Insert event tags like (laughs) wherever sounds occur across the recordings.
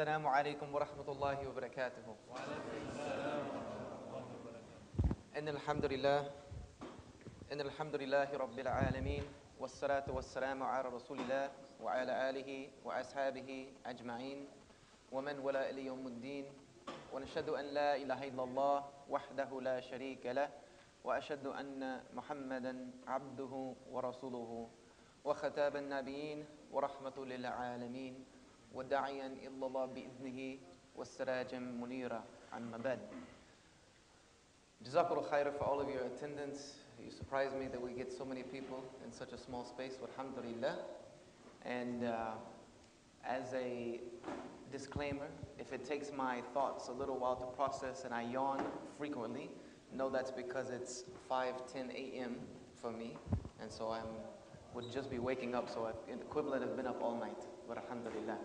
السلام عليكم ورحمة الله وبركاته. إن الحمد لله إن الحمد لله رب العالمين والصلاة والسلام على رسول الله وعلى آله وأصحابه أجمعين. ومن ولا إلى يوم الدين ونشهد أن لا إله إلا الله وحده لا شريك له وأشهد أن محمدا عبده ورسوله وختاب النبيين ورحمة للعالمين. وداعيا إلى الله بإذنه والسراجا منيرا عن بعد Jazakallah khair for all of your attendance. You surprised me that we get so many people in such a small space. Alhamdulillah. And uh, as a disclaimer, if it takes my thoughts a little while to process and I yawn frequently, know that's because it's 5, 10 a.m. for me. And so I would just be waking up. So I've, in equivalent have been up all night. But alhamdulillah.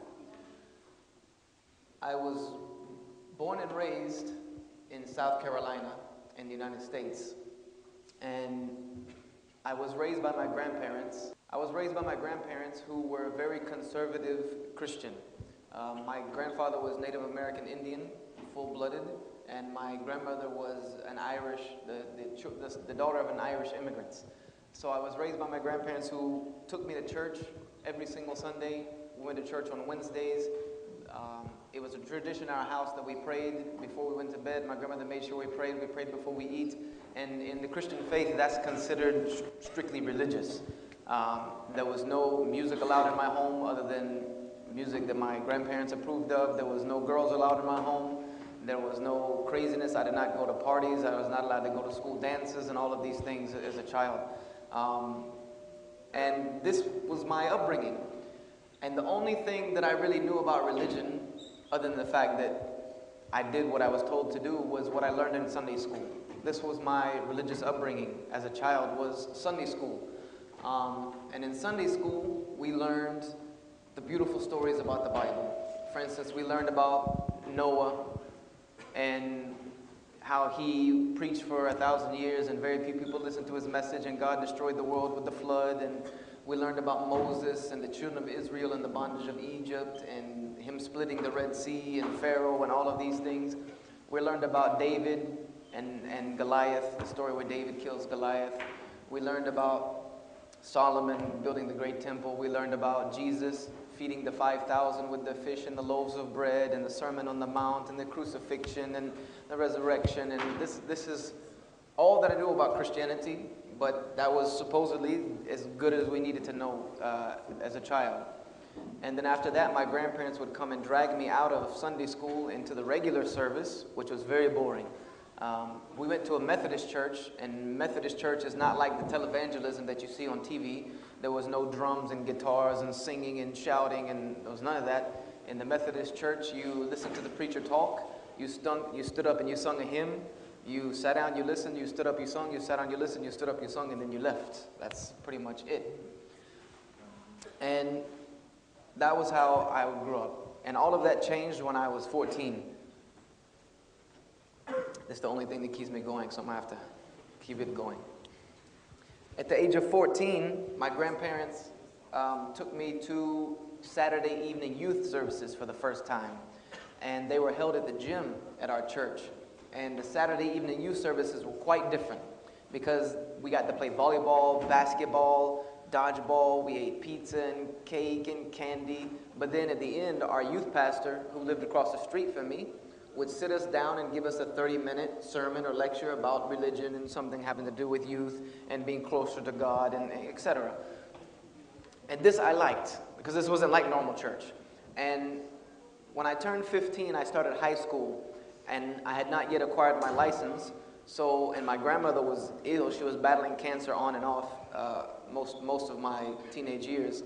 I was born and raised in South Carolina in the United States. And I was raised by my grandparents. I was raised by my grandparents who were very conservative Christian. Um, my grandfather was Native American Indian, full-blooded, and my grandmother was an Irish, the, the, the, daughter of an Irish immigrant. So I was raised by my grandparents who took me to church every single Sunday. We went to church on Wednesdays. Um, it was a tradition in our house that we prayed before we went to bed. My grandmother made sure we prayed. We prayed before we eat. And in the Christian faith, that's considered strictly religious. Um, there was no music allowed in my home other than music that my grandparents approved of. There was no girls allowed in my home. There was no craziness. I did not go to parties. I was not allowed to go to school dances and all of these things as a child. Um, and this was my upbringing. And the only thing that I really knew about religion, other than the fact that I did what I was told to do, was what I learned in Sunday school. This was my religious upbringing as a child, was Sunday school. Um, and in Sunday school, we learned the beautiful stories about the Bible. For instance, we learned about Noah and how he preached for a thousand years and very few people listened to his message and God destroyed the world with the flood and we learned about Moses and the children of Israel and the bondage of Egypt and him splitting the Red Sea and Pharaoh and all of these things. We learned about David and, and Goliath, the story where David kills Goliath. We learned about Solomon building the great temple. We learned about Jesus feeding the 5,000 with the fish and the loaves of bread and the Sermon on the Mount and the crucifixion and the resurrection. And this, this is all that I know about Christianity, but that was supposedly as good as we needed to know uh, as a child. And then after that, my grandparents would come and drag me out of Sunday school into the regular service, which was very boring. Um, we went to a Methodist church, and Methodist church is not like the televangelism that you see on TV. There was no drums and guitars and singing and shouting, and there was none of that. In the Methodist church, you listened to the preacher talk, you, stunk, you stood up and you sung a hymn, you sat down, you listened, you stood up, you sung, you sat down, you listened, you stood up, you sung, and then you left. That's pretty much it. And that was how I grew up. And all of that changed when I was 14. It's the only thing that keeps me going, so I'm to have to keep it going. At the age of 14, my grandparents um, took me to Saturday evening youth services for the first time. And they were held at the gym at our church. And the Saturday evening youth services were quite different because we got to play volleyball, basketball, dodgeball, we ate pizza and cake and candy. But then at the end, our youth pastor, who lived across the street from me, would sit us down and give us a 30 minute sermon or lecture about religion and something having to do with youth and being closer to God and etc. And this I liked because this wasn't like normal church. And when I turned 15, I started high school and I had not yet acquired my license. So, and my grandmother was ill. She was battling cancer on and off uh, most, most of my teenage years.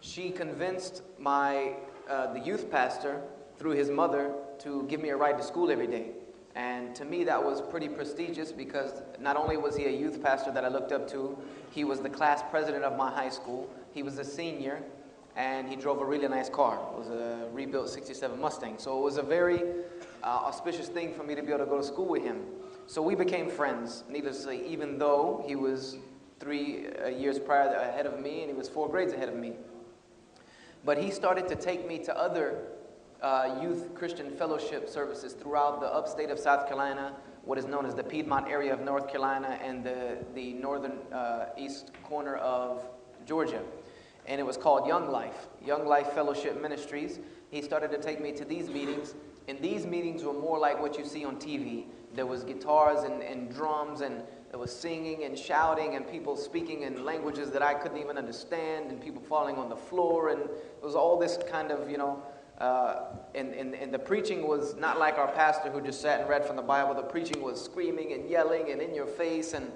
She convinced my, uh, the youth pastor through his mother to give me a ride to school every day. And to me, that was pretty prestigious because not only was he a youth pastor that I looked up to, he was the class president of my high school. He was a senior, and he drove a really nice car. It was a rebuilt 67 Mustang. So it was a very uh, auspicious thing for me to be able to go to school with him. So we became friends, needless to say, even though he was three uh, years prior ahead of me and he was four grades ahead of me. But he started to take me to other uh, youth Christian fellowship services throughout the upstate of South Carolina, what is known as the Piedmont area of North Carolina, and the, the northern uh, east corner of Georgia. And it was called Young Life, Young Life Fellowship Ministries. He started to take me to these meetings, and these meetings were more like what you see on TV. There was guitars and, and drums, and there was singing and shouting, and people speaking in languages that I couldn't even understand, and people falling on the floor, and it was all this kind of, you know, uh, and, and, and the preaching was not like our pastor who just sat and read from the Bible. The preaching was screaming and yelling and in your face, and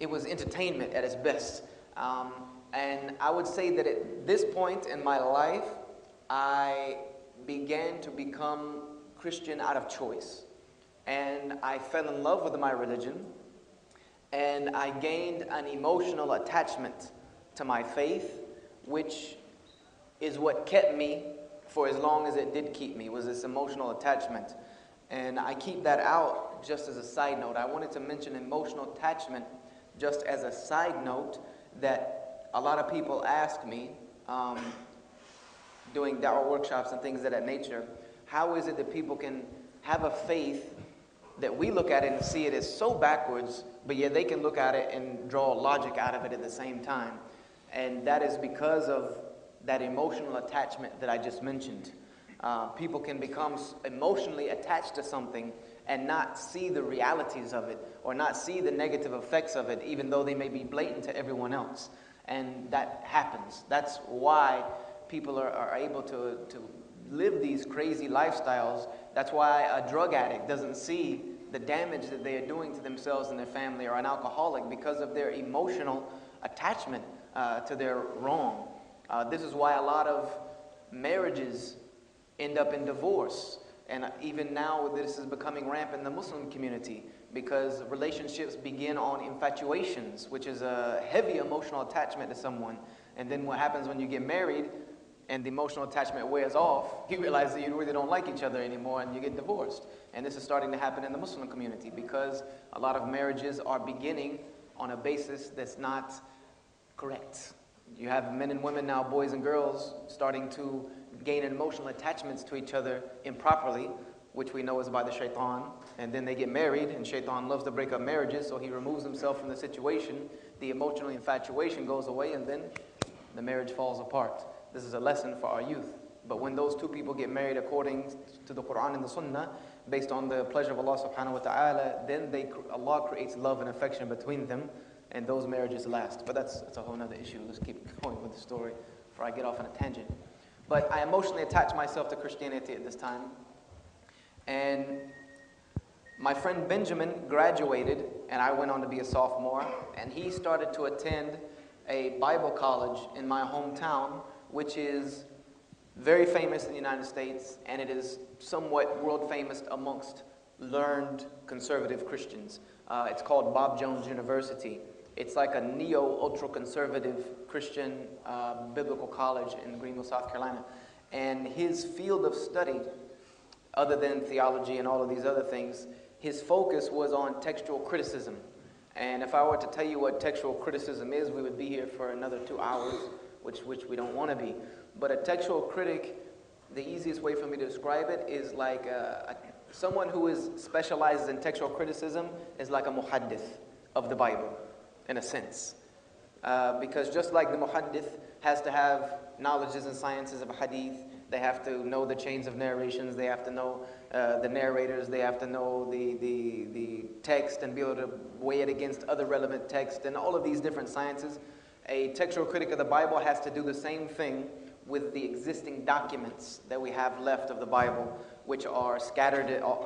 it was entertainment at its best. Um, and I would say that at this point in my life, I began to become Christian out of choice. And I fell in love with my religion, and I gained an emotional attachment to my faith, which is what kept me for as long as it did keep me was this emotional attachment. And I keep that out just as a side note. I wanted to mention emotional attachment just as a side note that a lot of people ask me um, doing dawah workshops and things of that nature, how is it that people can have a faith that we look at it and see it as so backwards, but yet they can look at it and draw logic out of it at the same time? And that is because of that emotional attachment that I just mentioned. Uh, people can become emotionally attached to something and not see the realities of it or not see the negative effects of it, even though they may be blatant to everyone else. And that happens. That's why people are, are able to, to live these crazy lifestyles. That's why a drug addict doesn't see the damage that they are doing to themselves and their family, or an alcoholic, because of their emotional attachment uh, to their wrong. Uh, this is why a lot of marriages end up in divorce. And even now, this is becoming rampant in the Muslim community because relationships begin on infatuations, which is a heavy emotional attachment to someone. And then what happens when you get married and the emotional attachment wears off, you realize that you really don't like each other anymore and you get divorced. And this is starting to happen in the Muslim community because a lot of marriages are beginning on a basis that's not correct. You have men and women now, boys and girls, starting to gain emotional attachments to each other improperly, which we know is by the shaitan. And then they get married, and shaitan loves to break up marriages, so he removes himself from the situation. The emotional infatuation goes away, and then the marriage falls apart. This is a lesson for our youth. But when those two people get married according to the Quran and the Sunnah, based on the pleasure of Allah subhanahu wa ta'ala, then they, Allah creates love and affection between them and those marriages last. But that's, that's a whole other issue. Let's keep going with the story before I get off on a tangent. But I emotionally attached myself to Christianity at this time. And my friend Benjamin graduated, and I went on to be a sophomore, and he started to attend a Bible college in my hometown, which is very famous in the United States, and it is somewhat world famous amongst learned conservative Christians. Uh, it's called Bob Jones University. It's like a neo ultra conservative Christian uh, biblical college in Greenville, South Carolina. And his field of study, other than theology and all of these other things, his focus was on textual criticism. And if I were to tell you what textual criticism is, we would be here for another two hours, which, which we don't want to be. But a textual critic, the easiest way for me to describe it is like a, a, someone who is specializes in textual criticism is like a muhaddith of the Bible in a sense. Uh, because just like the muhaddith has to have knowledges and sciences of hadith, they have to know the chains of narrations, they have to know uh, the narrators, they have to know the, the, the text and be able to weigh it against other relevant texts and all of these different sciences. A textual critic of the Bible has to do the same thing with the existing documents that we have left of the Bible, which are scattered, uh,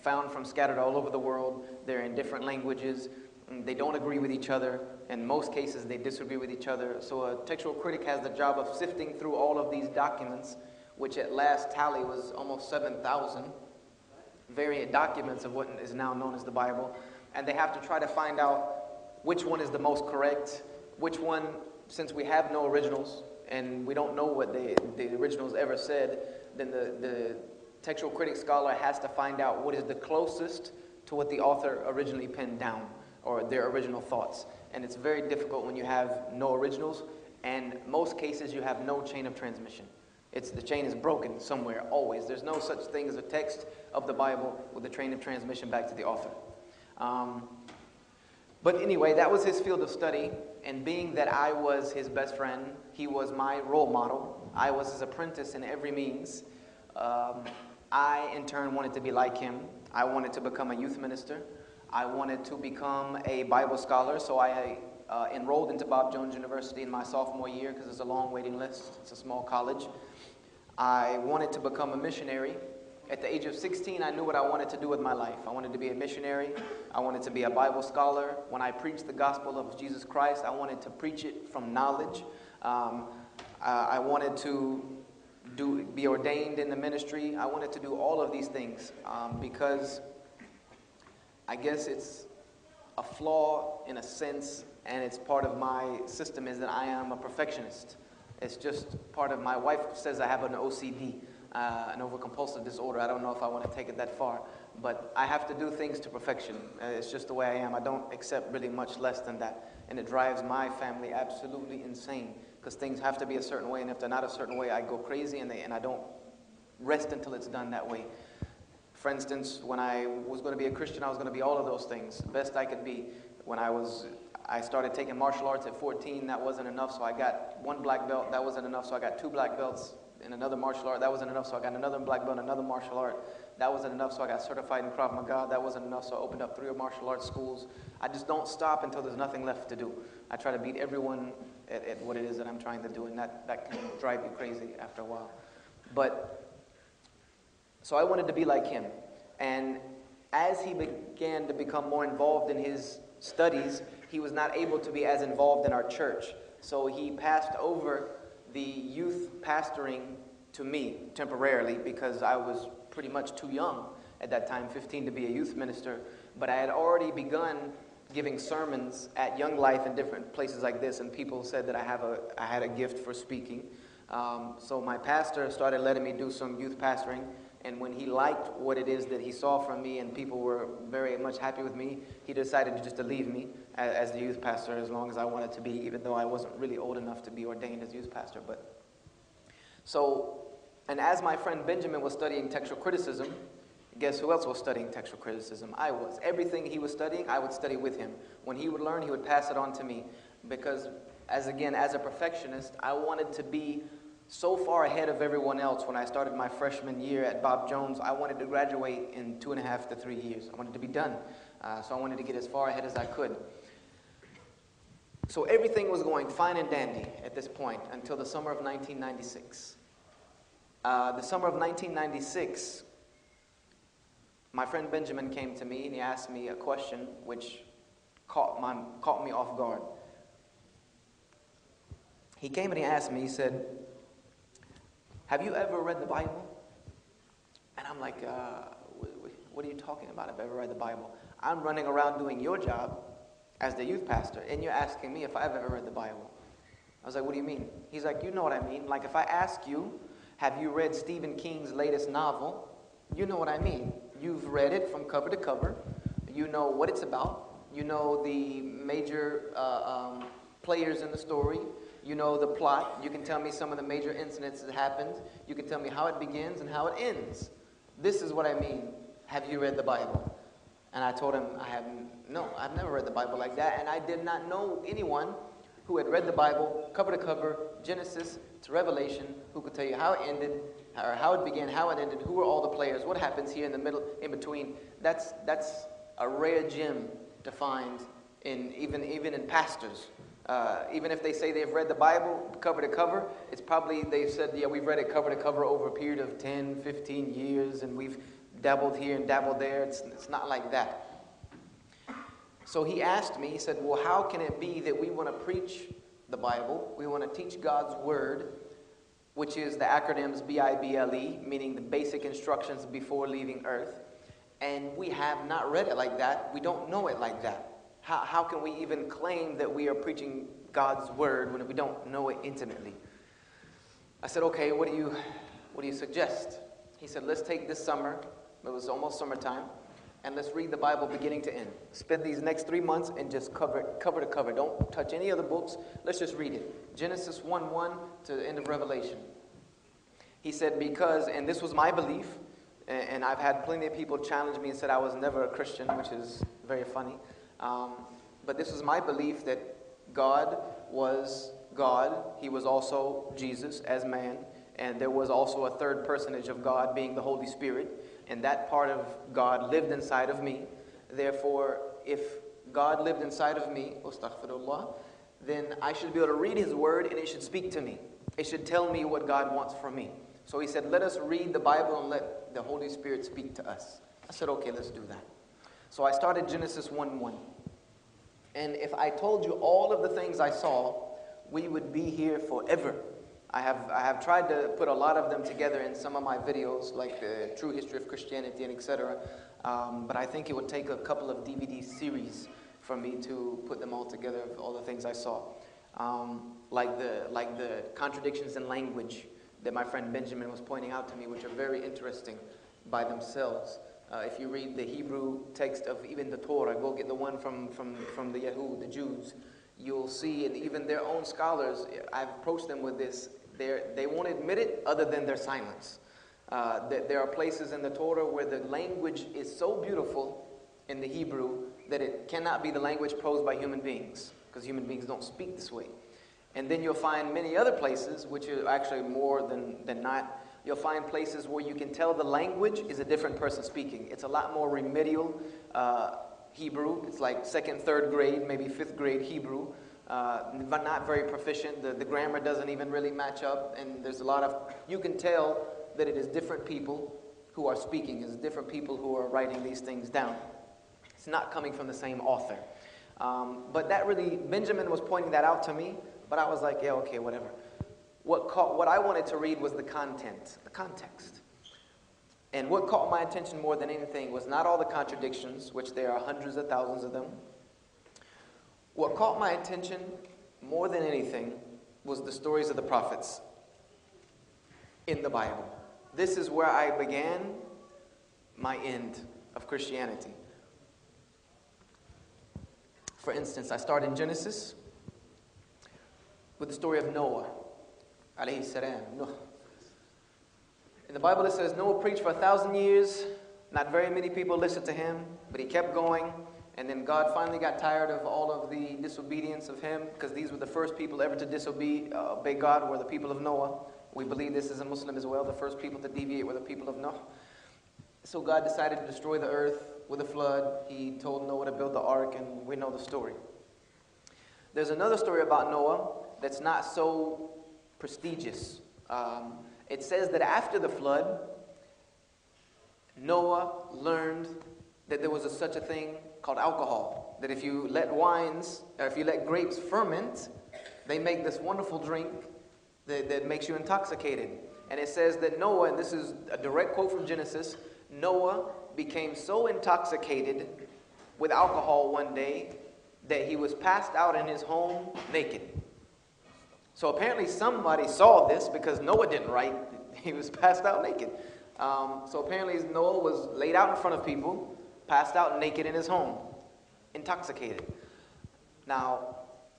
found from scattered all over the world. They're in different languages. They don't agree with each other. In most cases, they disagree with each other. So a textual critic has the job of sifting through all of these documents, which at last tally was almost 7,000 variant documents of what is now known as the Bible. And they have to try to find out which one is the most correct, which one, since we have no originals and we don't know what the, the originals ever said, then the, the textual critic scholar has to find out what is the closest to what the author originally penned down or their original thoughts. And it's very difficult when you have no originals, and most cases you have no chain of transmission. It's the chain is broken somewhere, always. There's no such thing as a text of the Bible with a train of transmission back to the author. Um, but anyway, that was his field of study. And being that I was his best friend, he was my role model. I was his apprentice in every means. Um, I, in turn, wanted to be like him. I wanted to become a youth minister. I wanted to become a Bible scholar, so I uh, enrolled into Bob Jones University in my sophomore year because it's a long waiting list. It's a small college. I wanted to become a missionary. At the age of 16, I knew what I wanted to do with my life. I wanted to be a missionary. I wanted to be a Bible scholar. When I preached the gospel of Jesus Christ, I wanted to preach it from knowledge. Um, I wanted to do, be ordained in the ministry. I wanted to do all of these things um, because I guess it's a flaw in a sense, and it's part of my system is that I am a perfectionist. It's just part of my wife says I have an OCD, uh, an overcompulsive disorder. I don't know if I want to take it that far, but I have to do things to perfection. Uh, it's just the way I am. I don't accept really much less than that, and it drives my family absolutely insane because things have to be a certain way, and if they're not a certain way, I go crazy, and, they, and I don't rest until it's done that way. For instance, when I was going to be a Christian, I was going to be all of those things, best I could be. When I was, I started taking martial arts at 14. That wasn't enough, so I got one black belt. That wasn't enough, so I got two black belts in another martial art. That wasn't enough, so I got another black belt, another martial art. That wasn't enough, so I got certified in Krav Maga. That wasn't enough, so I opened up three martial arts schools. I just don't stop until there's nothing left to do. I try to beat everyone at, at what it is that I'm trying to do, and that, that can drive you crazy after a while. But, so I wanted to be like him. And as he began to become more involved in his studies, he was not able to be as involved in our church. So he passed over the youth pastoring to me temporarily because I was pretty much too young at that time, 15, to be a youth minister. But I had already begun giving sermons at Young Life in different places like this, and people said that I, have a, I had a gift for speaking. Um, so my pastor started letting me do some youth pastoring. And when he liked what it is that he saw from me and people were very much happy with me, he decided just to leave me as, as, the youth pastor as long as I wanted to be, even though I wasn't really old enough to be ordained as youth pastor. But so, and as my friend Benjamin was studying textual criticism, guess who else was studying textual criticism? I was. Everything he was studying, I would study with him. When he would learn, he would pass it on to me because as again, as a perfectionist, I wanted to be so far ahead of everyone else when I started my freshman year at Bob Jones. I wanted to graduate in two and a half to three years. I wanted to be done. Uh, so I wanted to get as far ahead as I could. So everything was going fine and dandy at this point until the summer of 1996. Uh, the summer of 1996, my friend Benjamin came to me and he asked me a question which caught, my, caught me off guard. He came and he asked me, he said, have you ever read the Bible? And I'm like, uh, what are you talking about? I've ever read the Bible. I'm running around doing your job as the youth pastor, and you're asking me if I've ever read the Bible. I was like, what do you mean? He's like, you know what I mean. Like, if I ask you, have you read Stephen King's latest novel? You know what I mean. You've read it from cover to cover. You know what it's about. You know the major uh, um, players in the story. You know the plot. You can tell me some of the major incidents that happened. You can tell me how it begins and how it ends. This is what I mean. Have you read the Bible? And I told him, I haven't, no, I've never read the Bible like that. And I did not know anyone who had read the Bible cover to cover, Genesis to Revelation, who could tell you how it ended, or how it began, how it ended, who were all the players, what happens here in the middle, in between. That's, that's a rare gem to find in, even, even in pastors. Uh, even if they say they've read the Bible cover to cover, it's probably they've said, yeah, we've read it cover to cover over a period of 10, 15 years, and we've dabbled here and dabbled there. It's, it's not like that. So he asked me, he said, well, how can it be that we want to preach the Bible, we want to teach God's Word, which is the acronyms B I B L E, meaning the basic instructions before leaving earth, and we have not read it like that. We don't know it like that. How, how can we even claim that we are preaching God's word when we don't know it intimately? I said, okay, what do you, what do you suggest? He said, let's take this summer, it was almost summertime, and let's read the Bible beginning to end. Spend these next three months and just cover it, cover to cover. Don't touch any other books. Let's just read it. Genesis 1 1 to the end of Revelation. He said, Because, and this was my belief, and I've had plenty of people challenge me and said I was never a Christian, which is very funny. Um, but this was my belief that God was God. He was also Jesus as man. And there was also a third personage of God being the Holy Spirit. And that part of God lived inside of me. Therefore, if God lived inside of me, then I should be able to read His Word and it should speak to me. It should tell me what God wants from me. So he said, Let us read the Bible and let the Holy Spirit speak to us. I said, Okay, let's do that. So I started Genesis 1 1. And if I told you all of the things I saw, we would be here forever. I have, I have tried to put a lot of them together in some of my videos, like the true history of Christianity and etc. Um, but I think it would take a couple of DVD series for me to put them all together of all the things I saw. Um, like, the, like the contradictions in language that my friend Benjamin was pointing out to me, which are very interesting by themselves. Uh, if you read the Hebrew text of even the Torah, go get the one from, from, from the Yahud, the Jews, you'll see, and even their own scholars, I've approached them with this, They're, won't admit it other than their silence. Uh, that there are places in the Torah where the language is so beautiful in the Hebrew that it cannot be the language posed by human beings, because human beings don't speak this way. And then you'll find many other places, which are actually more than, than not, you'll find places where you can tell the language is a different person speaking. It's a lot more remedial uh, Hebrew. It's like second, third grade, maybe fifth grade Hebrew. Uh, but not very proficient. The, the grammar doesn't even really match up. And there's a lot of, you can tell that it is different people who are speaking, it's different people who are writing these things down. It's not coming from the same author. Um, but that really, Benjamin was pointing that out to me. But I was like, yeah, okay, whatever. What, caught, what I wanted to read was the content, the context. And what caught my attention more than anything was not all the contradictions, which there are hundreds of thousands of them. What caught my attention more than anything was the stories of the prophets in the Bible. This is where I began my end of Christianity. For instance, I start in Genesis with the story of Noah, alayhi salam. Noah. In the Bible, it says Noah preached for a thousand years. Not very many people listened to him, but he kept going. And then God finally got tired of all of the disobedience of him, because these were the first people ever to disobey uh, obey God were the people of Noah. We believe this as a Muslim as well. The first people to deviate were the people of Noah. So God decided to destroy the earth with a flood. He told Noah to build the ark, and we know the story. There's another story about Noah that's not so prestigious. Um, it says that after the flood, Noah learned that there was a, such a thing called alcohol. That if you let wines, or if you let grapes ferment, they make this wonderful drink that, that makes you intoxicated. And it says that Noah, and this is a direct quote from Genesis, Noah became so intoxicated with alcohol one day that he was passed out in his home naked. So apparently somebody saw this because Noah didn't write. (laughs) He was passed out naked. Um, so apparently Noah was laid out in front of people, passed out naked in his home, intoxicated. Now,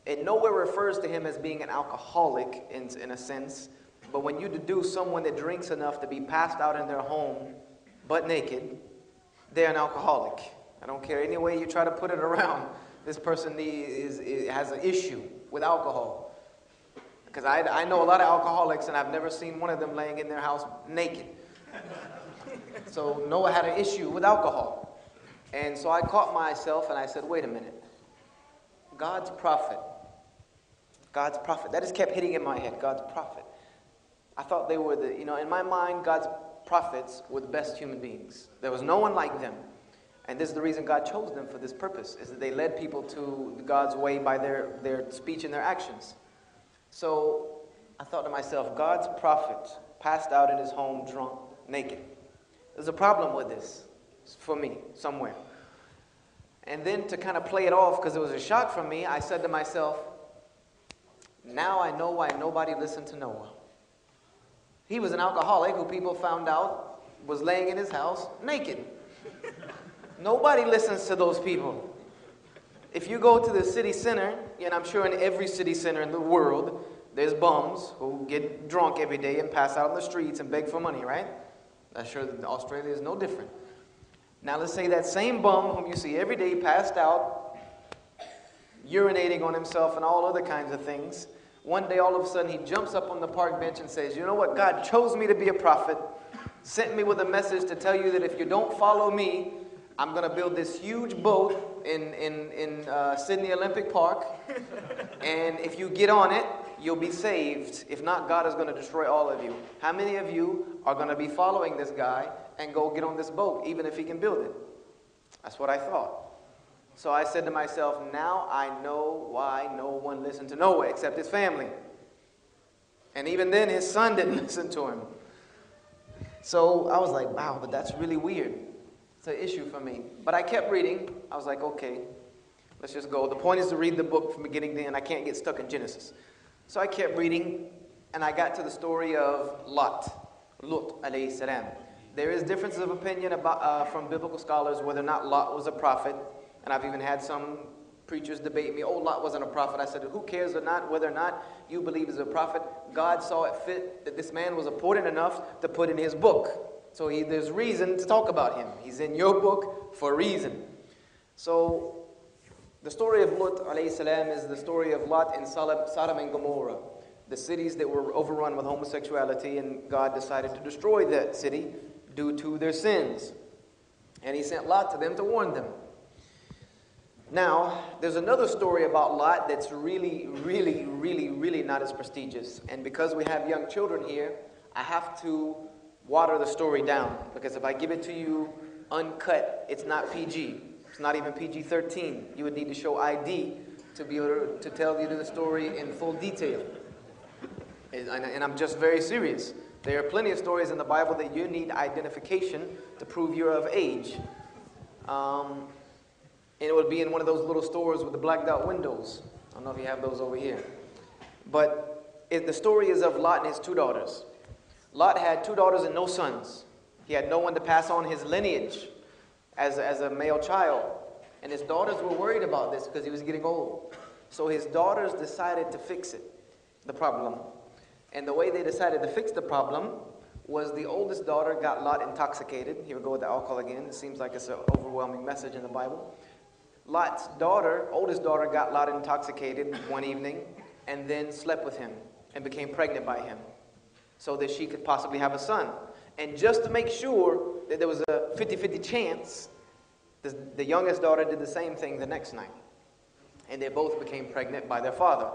it nowhere refers to him as being an alcoholic in, in a sense, but when you deduce someone that drinks enough to be passed out in their home, but naked, they're an alcoholic. I don't care any way you try to put it (laughs) around. This person is, is, has an issue with alcohol. Because I, I know a lot of alcoholics, and I've never seen one of them laying in their house naked. so Noah had an issue with alcohol. And so I caught myself and I said, wait a minute. God's prophet, God's prophet, that just kept hitting in my head, God's prophet. I thought they were the, you know, in my mind, God's prophets were the best human beings. There was no one like them. And this is the reason God chose them for this purpose, is that they led people to God's way by their, their speech and their actions. So I thought to myself, God's prophet passed out in his home drunk, naked. There's a problem with this for me, somewhere. And then to kind of play it off, because it was a shock for me, I said to myself, now I know why nobody listened to Noah. He was an alcoholic who people found out was laying in his house naked. nobody listens to those people. If you go to the city center, and I'm sure in every city center in the world, there's bums who get drunk every day and pass out on the streets and beg for money, right? I'm sure that Australia is no different. Now, let's say that same bum whom you see every day passed out, urinating on himself and all other kinds of things. One day, all of a sudden, he jumps up on the park bench and says, You know what? God chose me to be a prophet, sent me with a message to tell you that if you don't follow me, I'm going to build this huge boat in, in, in uh, Sydney Olympic Park. and if you get on it, you'll be saved. If not, God is going to destroy all of you. How many of you are going to be following this guy and go get on this boat, even if he can build it? That's what I thought. So I said to myself, now I know why no one listened to Noah except his family. And even then, his son didn't (laughs) listen to him. So I was like, wow, but that's really weird. It's an issue for me. But I kept reading. I was like, okay, let's just go. The point is to read the book from beginning to end. I can't get stuck in Genesis. So I kept reading, and I got to the story of Lot, Lut alayhi salam. There is differences of opinion about, uh, from biblical scholars whether or not Lot was a prophet, and I've even had some preachers debate me, oh, Lot wasn't a prophet. I said, who cares or not whether or not you believe he's a prophet? God saw it fit that this man was important enough to put in his book. So he, there's reason to talk about him. He's in your book for a reason. So the story of Lut salam is the story of Lot in Sodom and Gomorrah, the cities that were overrun with homosexuality, and God decided to destroy that city due to their sins. And he sent Lot to them to warn them. Now, there's another story about Lot that's really, really, really, really not as prestigious. And because we have young children here, I have to water the story down. Because if I give it to you uncut, it's not PG. It's not even PG 13. You would need to show ID to be able to, tell you the story in full detail. And, I'm just very serious. There are plenty of stories in the Bible that you need identification to prove you're of age. Um, and it would be in one of those little stores with the blacked out windows. I don't know if you have those over here. But the story is of Lot and his two daughters. Lot had two daughters and no sons. He had no one to pass on his lineage as, as a male child. And his daughters were worried about this because he was getting old. So his daughters decided to fix it, the problem. And the way they decided to fix the problem was the oldest daughter got Lot intoxicated. Here we go with the alcohol again. It seems like it's an overwhelming message in the Bible. Lot's daughter, oldest daughter, got Lot intoxicated one evening and then slept with him and became pregnant by him so that she could possibly have a son. And just to make sure that there was a 50 50 chance, the, the youngest daughter did the same thing the next night. And they both became pregnant by their father.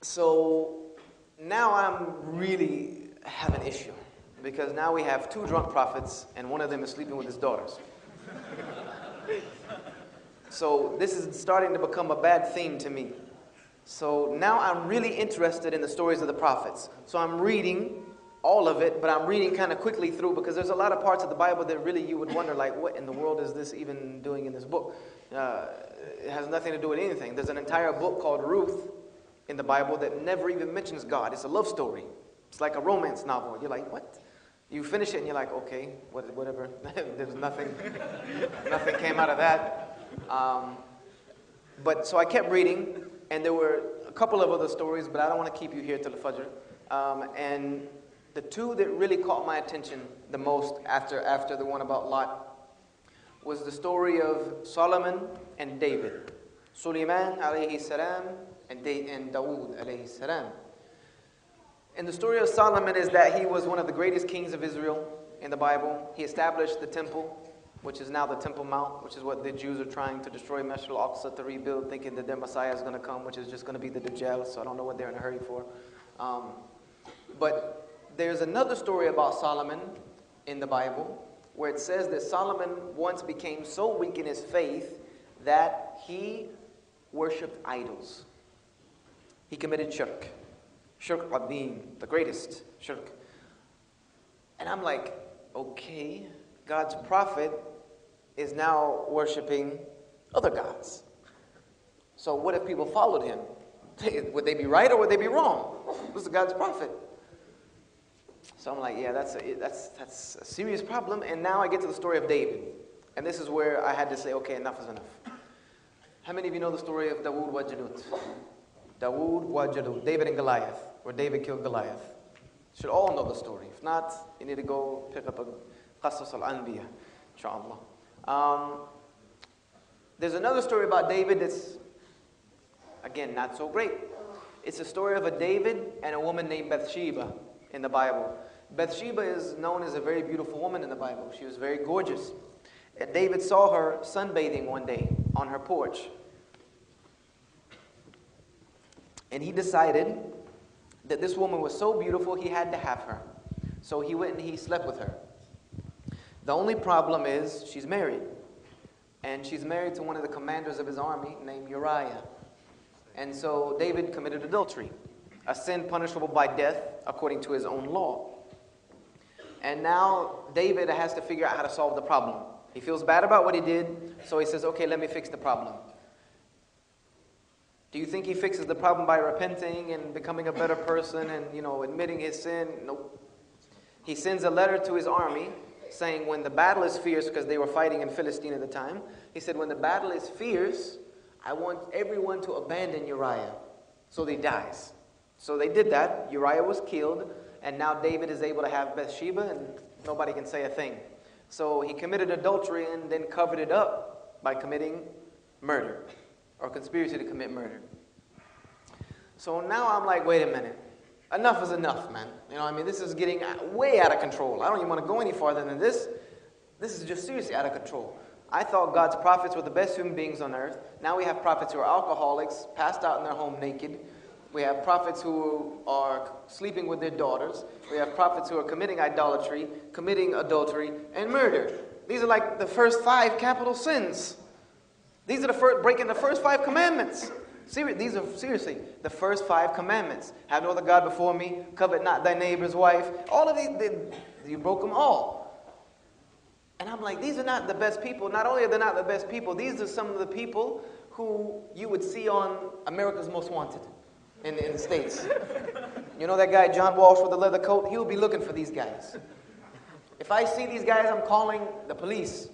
So now I'm really have an issue because now we have two drunk prophets and one of them is sleeping with his daughters. (laughs) so this is starting to become a bad theme to me. So now I'm really interested in the stories of the prophets. So I'm reading all of it, but I'm reading kind of quickly through because there's a lot of parts of the Bible that really you would wonder, like, what in the world is this even doing in this book? Uh, it has nothing to do with anything. There's an entire book called Ruth in the Bible that never even mentions God. It's a love story. It's like a romance novel. You're like, what? You finish it and you're like, okay, whatever. (laughs) There's nothing, nothing came out of that. Um, but so I kept reading, and there were a couple of other stories, but I don't want to keep you here till the Fajr. Um, and the two that really caught my attention the most after, after the one about Lot was the story of Solomon and David. Suleiman alayhi salam and, da- and Dawood alayhi salam. And the story of Solomon is that he was one of the greatest kings of Israel in the Bible. He established the temple which is now the Temple Mount, which is what the Jews are trying to destroy Masjid al-Aqsa to rebuild, thinking that their Messiah is going to come, which is just going to be the Dajjal, so I don't know what they're in a hurry for. Um, but there's another story about Solomon in the Bible where it says that Solomon once became so weak in his faith that he worshipped idols. He committed shirk. Shirk adin, the greatest shirk. And I'm like, okay, God's prophet is now worshiping other gods. So, what if people followed him? (laughs) Would they be right or would they be wrong? This is God's prophet. So I'm like, yeah, that's a, that's, that's a serious problem. And now I get to the story of David. And this is where I had to say, okay, enough is enough. How many of you know the story of Dawood? Dawood David and Goliath, where David killed Goliath. Should all know the story. If not, you need to go pick up a Qasas al-Anbiya, inshallah. Um, there's another story about David that's, again, not so great. It's a story of a David and a woman named Bathsheba in the Bible. Bathsheba is known as a very beautiful woman in the Bible. She was very gorgeous. And David saw her sunbathing one day on her porch. And he decided that this woman was so beautiful he had to have her. So he went and he slept with her. The only problem is she's married. And she's married to one of the commanders of his army named Uriah. And so David committed adultery, a sin punishable by death according to his own law. And now David has to figure out how to solve the problem. He feels bad about what he did, so he says, okay, let me fix the problem. Do you think he fixes the problem by repenting and becoming a better person and, you know, admitting his sin? Nope. He sends a letter to his army saying when the battle is fierce, because they were fighting in Philistine at the time, he said, when the battle is fierce, I want everyone to abandon Uriah so he dies. So they did that. Uriah was killed, and now David is able to have Bathsheba, and nobody can say a thing. So he committed adultery and then covered it up by committing murder or conspiracy to commit murder. So now I'm like, wait a minute. Enough is enough, man. You know, I mean, this is getting way out of control. I don't even want to go any farther than this. This is just seriously out of control. I thought God's prophets were the best human beings on earth. Now we have prophets who are alcoholics, passed out in their home naked. We have prophets who are sleeping with their daughters. We have prophets who are committing idolatry, committing adultery, and murder. These are like the first five capital sins. These are the first, breaking the first five commandments. These are seriously the first five commandments. Have no other God before me. Covet not thy neighbor's wife. All of these, they, you broke them all. And I'm like, these are not the best people. Not only are they not the best people, these are some of the people who you would see on America's Most Wanted in, in the States. You know that guy, John Walsh, with the leather coat? He would be looking for these guys. If I see these guys, I'm calling the police.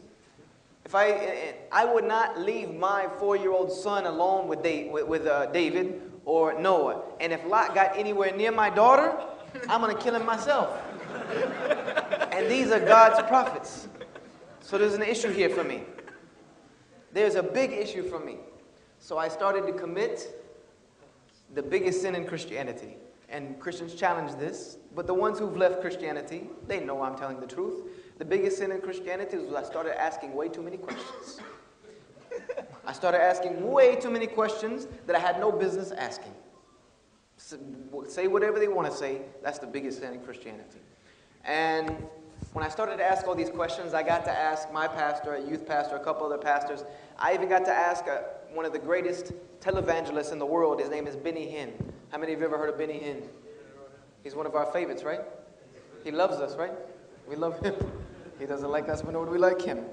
If I, eh, eh, I would not leave my four-year-old son alone with, uh, David or Noah. And if Lot got anywhere near my daughter, I'm going to kill him myself. and these are God's prophets. So there's an issue here for me. There's a big issue for me. So I started to commit the biggest sin in Christianity. And Christians challenge this, but the ones who've left Christianity, they know I'm telling the truth. The biggest sin in Christianity was I started asking way too many questions. (laughs) I started asking way too many questions that I had no business asking. Say whatever they want to say, that's the biggest sin in Christianity. And when I started to ask all these questions, I got to ask my pastor, a youth pastor, a couple other pastors. I even got to ask a, uh, one of the greatest televangelists in the world. His name is Benny Hinn. How many of you ever heard of Benny Hinn? He's one of our favorites, right? He loves us, right? We love him. He doesn't like us, but nor do we like him.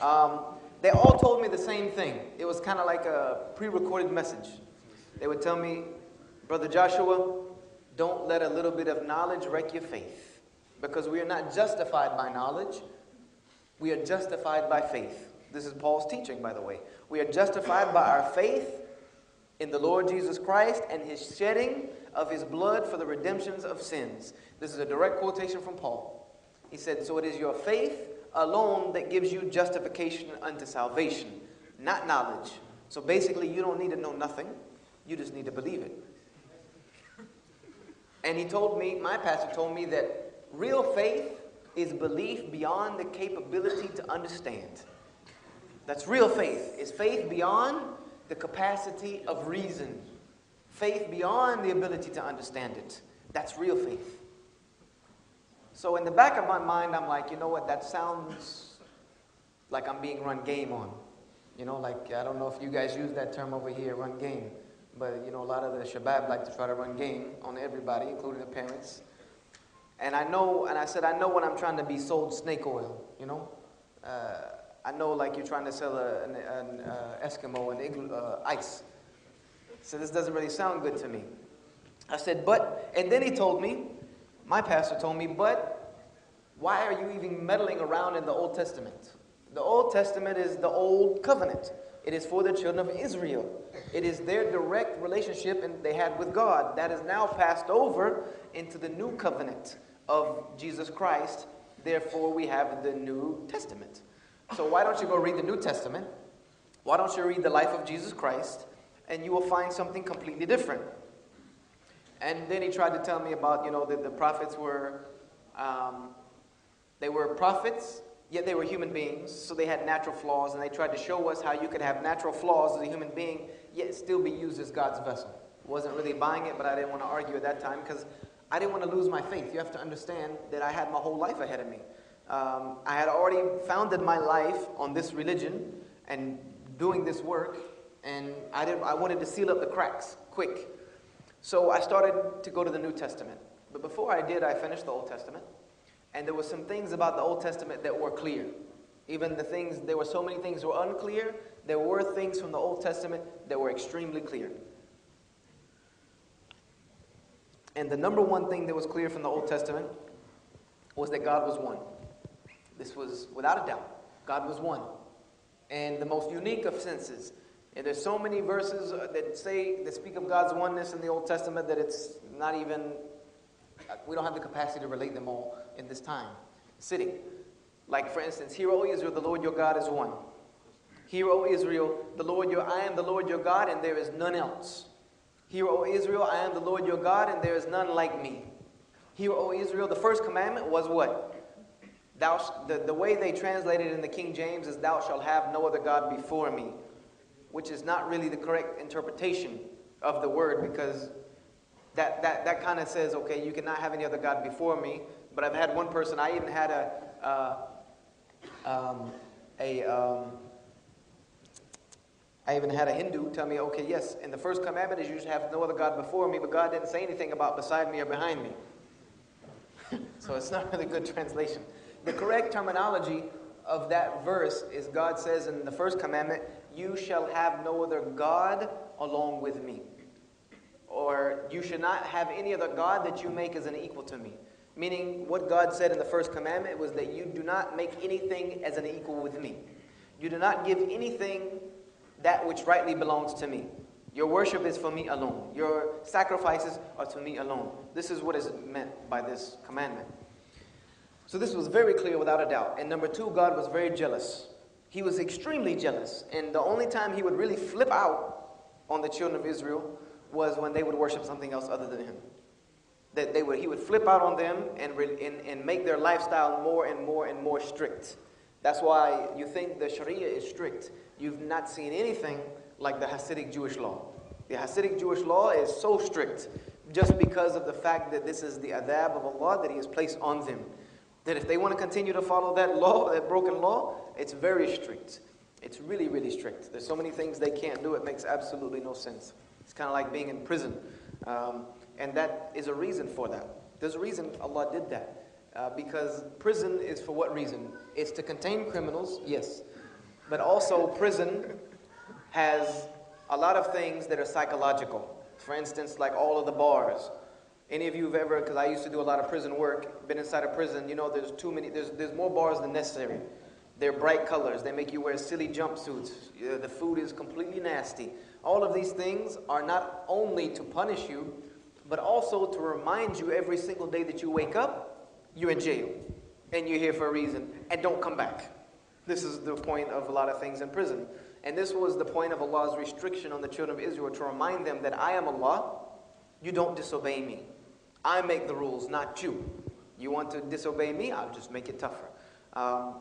Um, they all told me the same thing. It was kind of like a pre recorded message. They would tell me, Brother Joshua, don't let a little bit of knowledge wreck your faith. Because we are not justified by knowledge, we are justified by faith. This is Paul's teaching, by the way. We are justified by our faith in the Lord Jesus Christ and his shedding of his blood for the redemptions of sins. This is a direct quotation from Paul. He said, So it is your faith alone that gives you justification unto salvation, not knowledge. So basically, you don't need to know nothing, you just need to believe it. And he told me, my pastor told me that Real faith is belief beyond the capability to understand. That's real faith. Is faith beyond the capacity of reason. Faith beyond the ability to understand it. That's real faith. So in the back of my mind, I'm like, you know what? That sounds like I'm being run game on. You know, like I don't know if you guys use that term over here, run game. But you know, a lot of the Shabab like to try to run game on everybody, including the parents. And I know, and I said, I know when I'm trying to be sold snake oil, you know? Uh, I know like you're trying to sell a, an, an uh, Eskimo an igloo, uh, ice. So this doesn't really sound good to me. I said, but, and then he told me, my pastor told me, but why are you even meddling around in the Old Testament? The Old Testament is the Old Covenant. It is for the children of Israel. It is their direct relationship and they had with God that is now passed over into the new covenant of Jesus Christ. Therefore, we have the New Testament. So, why don't you go read the New Testament? Why don't you read the life of Jesus Christ? And you will find something completely different. And then he tried to tell me about, you know, that the prophets were, um, they were prophets, yet they were human beings, so they had natural flaws, and they tried to show us how you could have natural flaws as a human being, yet still be used as God's vessel. Wasn't really buying it, but I didn't want to argue at that time because I didn't want to lose my faith. You have to understand that I had my whole life ahead of me. Um, I had already founded my life on this religion and doing this work, and I, didn't, I wanted to seal up the cracks quick. So I started to go to the New Testament. But before I did, I finished the Old Testament. And there were some things about the Old Testament that were clear. Even the things, there were so many things were unclear. There were things from the Old Testament that were extremely clear. And the number one thing that was clear from the Old Testament was that God was one. This was without a doubt. God was one. And the most unique of senses and there's so many verses that say, that speak of God's oneness in the Old Testament that it's not even, we don't have the capacity to relate them all in this time sitting. Like, for instance, Hear, O Israel, the Lord your God is one. Hear, O Israel, the Lord your, I am the Lord your God, and there is none else. Hear, O Israel, I am the Lord your God, and there is none like me. Hear, O Israel, the first commandment was what? Thou, the, the way they translated in the King James is, Thou shalt have no other God before me which is not really the correct interpretation of the word because that, that, that kind of says, okay, you cannot have any other God before me. But I've had one person, I even had a, uh, um, a um, I even had a Hindu tell me, okay, yes, in the first commandment is you should have no other God before me, but God didn't say anything about beside me or behind me. (laughs) so it's not really good translation. The correct terminology of that verse is God says in the first commandment, You shall have no other God along with me. Or you should not have any other God that you make as an equal to me. Meaning, what God said in the first commandment was that you do not make anything as an equal with me. You do not give anything that which rightly belongs to me. Your worship is for me alone. Your sacrifices are to me alone. This is what is meant by this commandment. So this was very clear without a doubt. And number two, God was very jealous. He was extremely jealous. And the only time he would really flip out on the children of Israel was when they would worship something else other than him. That they would, he would flip out on them and, and, and make their lifestyle more and more and more strict. That's why you think the Sharia is strict. You've not seen anything like the Hasidic Jewish law. The Hasidic Jewish law is so strict just because of the fact that this is the adab of Allah that He has placed on them. That if they want to continue to follow that law, that broken law, it's very strict. It's really, really strict. There's so many things they can't do, it makes absolutely no sense. It's kind of like being in prison. Um, and that is a reason for that. There's a reason Allah did that. Uh, because prison is for what reason? It's to contain criminals, yes. But also, prison has a lot of things that are psychological. For instance, like all of the bars. Any of you have ever, because I used to do a lot of prison work, been inside a prison, you know there's too many, there's, there's more bars than necessary. They're bright colors. They make you wear silly jumpsuits. Uh, the food is completely nasty. All of these things are not only to punish you, but also to remind you every single day that you wake up, you're in jail. And you're here for a reason. And don't come back. This is the point of a lot of things in prison. And this was the point of Allah's restriction on the children of Israel to remind them that I am Allah. You don't disobey me. I make the rules, not you. You want to disobey me? I'll just make it tougher. Um,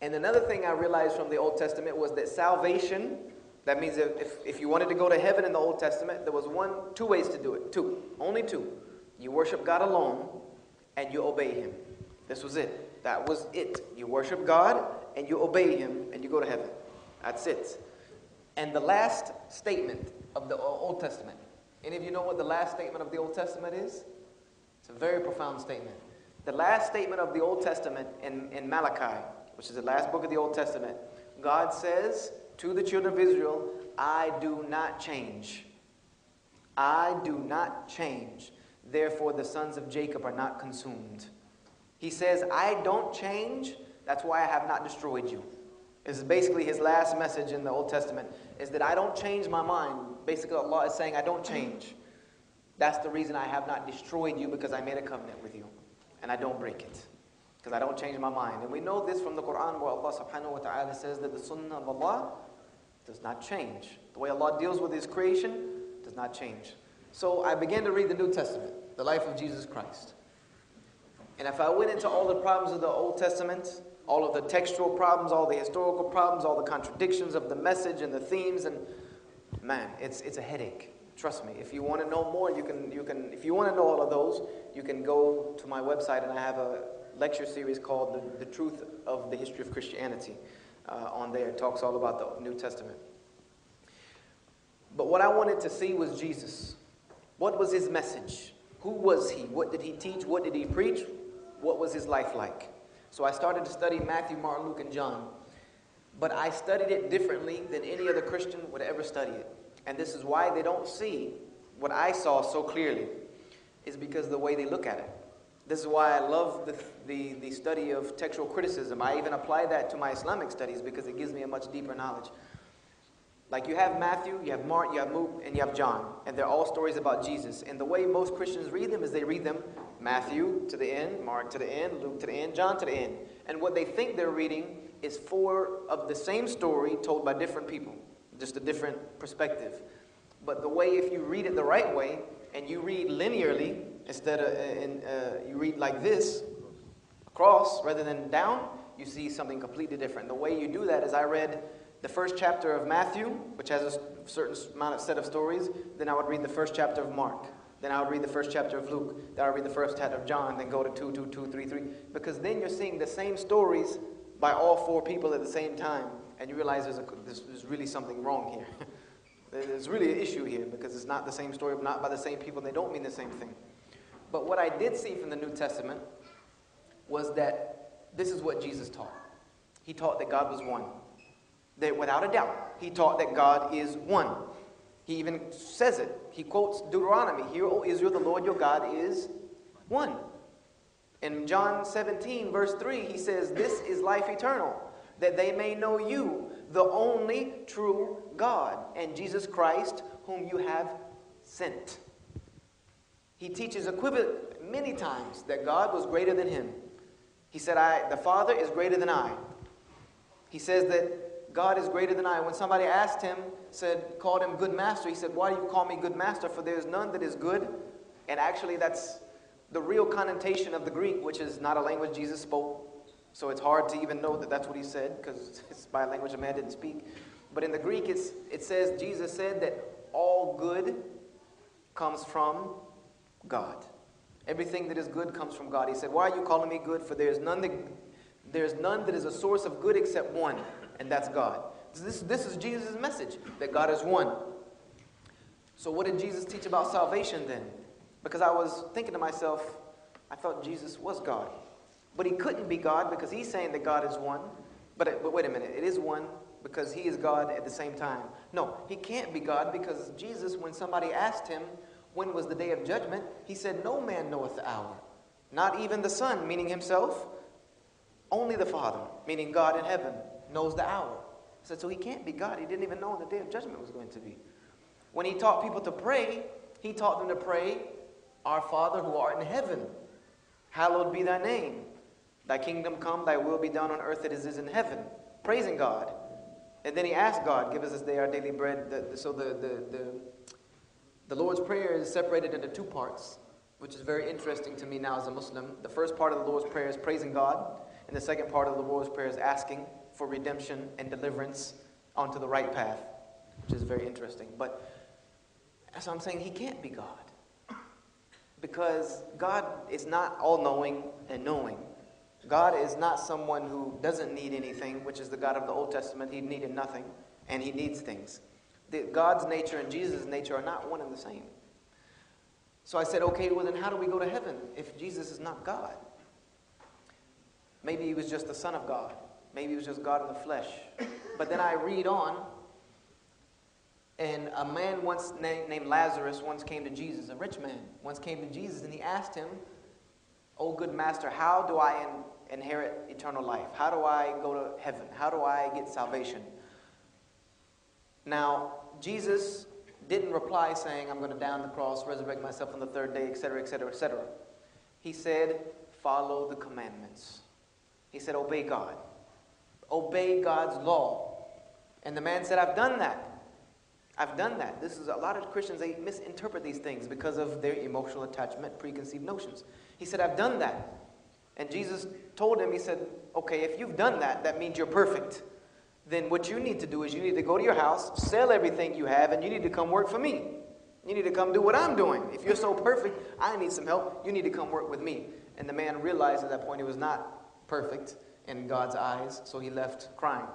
and another thing I realized from the Old Testament was that salvation, that means if, if you wanted to go to heaven in the Old Testament, there was one, two ways to do it. Two. Only two. You worship God alone and you obey Him. This was it. That was it. You worship God and you obey Him and you go to heaven. That's it. And the last statement of the Old Testament any of you know what the last statement of the Old Testament is? It's a very profound statement. The last statement of the Old Testament in, in Malachi, which is the last book of the Old Testament, God says to the children of Israel, I do not change. I do not change. Therefore, the sons of Jacob are not consumed. He says, I don't change. That's why I have not destroyed you. Is basically his last message in the Old Testament, is that I don't change my mind. Basically, Allah is saying, I don't change. That's the reason I have not destroyed you because I made a covenant with you. And I don't break it. Because I don't change my mind. And we know this from the Quran where Allah subhanahu wa ta'ala says that the sunnah of Allah does not change. The way Allah deals with His creation does not change. So I began to read the New Testament, the life of Jesus Christ. And if I went into all the problems of the Old Testament, all of the textual problems, all the historical problems, all the contradictions of the message and the themes, and man, it's, it's a headache. Trust me. If you want to know more, you can, you can, if you want to know all of those, you can go to my website and I have a lecture series called The, the Truth of the History of Christianity uh, on there. It talks all about the New Testament. But what I wanted to see was Jesus. What was his message? Who was he? What did he teach? What did he preach? What was his life like? So I started to study Matthew, Mark, Luke, and John. But I studied it differently than any other Christian would ever study it. And this is why they don't see what I saw so clearly, is because the way they look at it. This is why I love the, the, the study of textual criticism. I even apply that to my Islamic studies because it gives me a much deeper knowledge. Like you have Matthew, you have Mark, you have Luke, and you have John. And they're all stories about Jesus. And the way most Christians read them is they read them Matthew to the end, Mark to the end, Luke to the end, John to the end. And what they think they're reading is four of the same story told by different people, just a different perspective. But the way, if you read it the right way, and you read linearly instead of, uh, uh, you read like this, across rather than down, you see something completely different. The way you do that is I read the first chapter of Matthew, which has a certain amount of set of stories, then I would read the first chapter of Mark. Then I would read the first chapter of Luke. Then I would read the first chapter of John. Then go to 2, 2, 2, 3, 3. Because then you're seeing the same stories by all four people at the same time. And you realize there's, a, there's, there's really something wrong here. (laughs) there's really an issue here because it's not the same story, but not by the same people. And they don't mean the same thing. But what I did see from the New Testament was that this is what Jesus taught. He taught that God was one. That without a doubt, he taught that God is one. He even says it. He quotes Deuteronomy Hear, O Israel, the Lord your God is one. In John 17, verse 3, he says, This is life eternal, that they may know you, the only true God, and Jesus Christ, whom you have sent. He teaches equivalent many times that God was greater than him. He said, I, The Father is greater than I. He says that God is greater than I. When somebody asked him, said, called him good master, he said, Why do you call me good master? For there is none that is good. And actually, that's the real connotation of the Greek, which is not a language Jesus spoke. So it's hard to even know that that's what he said because (laughs) it's by a language a man didn't speak. But in the Greek, it's, it says, Jesus said that all good comes from God. Everything that is good comes from God. He said, Why are you calling me good? For there is none that, there is none that is a source of good except one and that's God. This, this is Jesus' message that God is one. So, what did Jesus teach about salvation then? Because I was thinking to myself, I thought Jesus was God. But he couldn't be God because he's saying that God is one. But, but wait a minute, it is one because he is God at the same time. No, he can't be God because Jesus, when somebody asked him when was the day of judgment, he said, No man knoweth the hour, not even the Son, meaning himself, only the Father, meaning God in heaven knows the hour. Said, so he can't be God. He didn't even know when the day of judgment was going to be. When he taught people to pray, he taught them to pray, Our Father who art in heaven, hallowed be thy name. Thy kingdom come, thy will be done on earth as it is in heaven. Praising God. And then he asked God, Give us this day our daily bread. The, so the, the, the, the Lord's Prayer is separated into two parts, which is very interesting to me now as a Muslim. The first part of the Lord's Prayer is praising God, and the second part of the Lord's Prayer is asking for redemption and deliverance onto the right path, which is very interesting. But as I'm saying, he can't be God. Because God is not all knowing and knowing. God is not someone who doesn't need anything, which is the God of the Old Testament. He needed nothing, and he needs things. The, God's nature and Jesus' nature are not one and the same. So I said, okay, well, then how do we go to heaven if Jesus is not God? Maybe he was just the Son of God. Maybe it was just God in the flesh. But then I read on, and a man once named, named Lazarus once came to Jesus, a rich man once came to Jesus, and he asked him, Oh, good master, how do I inherit eternal life? How do I go to heaven? How do I get salvation? Now, Jesus didn't reply saying, I'm going to die on the cross, resurrect myself on the third day, etc., etc., etc. He said, follow the commandments. He said, obey God. Obey God's law. And the man said, I've done that. I've done that. This is a lot of Christians, they misinterpret these things because of their emotional attachment, preconceived notions. He said, I've done that. And Jesus told him, He said, Okay, if you've done that, that means you're perfect. Then what you need to do is you need to go to your house, sell everything you have, and you need to come work for me. You need to come do what I'm doing. If you're so perfect, I need some help. You need to come work with me. And the man realized at that point he was not perfect in God's eyes, so he left crying.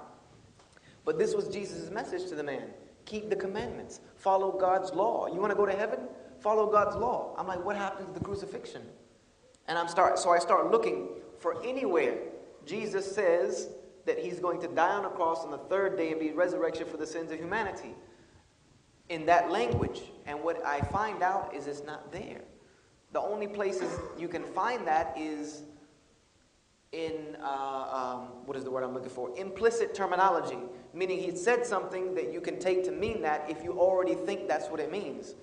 But this was Jesus' message to the man keep the commandments, follow God's law. You want to go to heaven? Follow God's law. I'm like, what happened to the crucifixion? And I'm start so I start looking for anywhere Jesus says that he's going to die on a cross on the third day and be resurrection for the sins of humanity in that language. And what I find out is it's not there. The only places you can find that is in, uh, um, what is the word I'm looking for? Implicit terminology, meaning he said something that you can take to mean that if you already think that's what it means.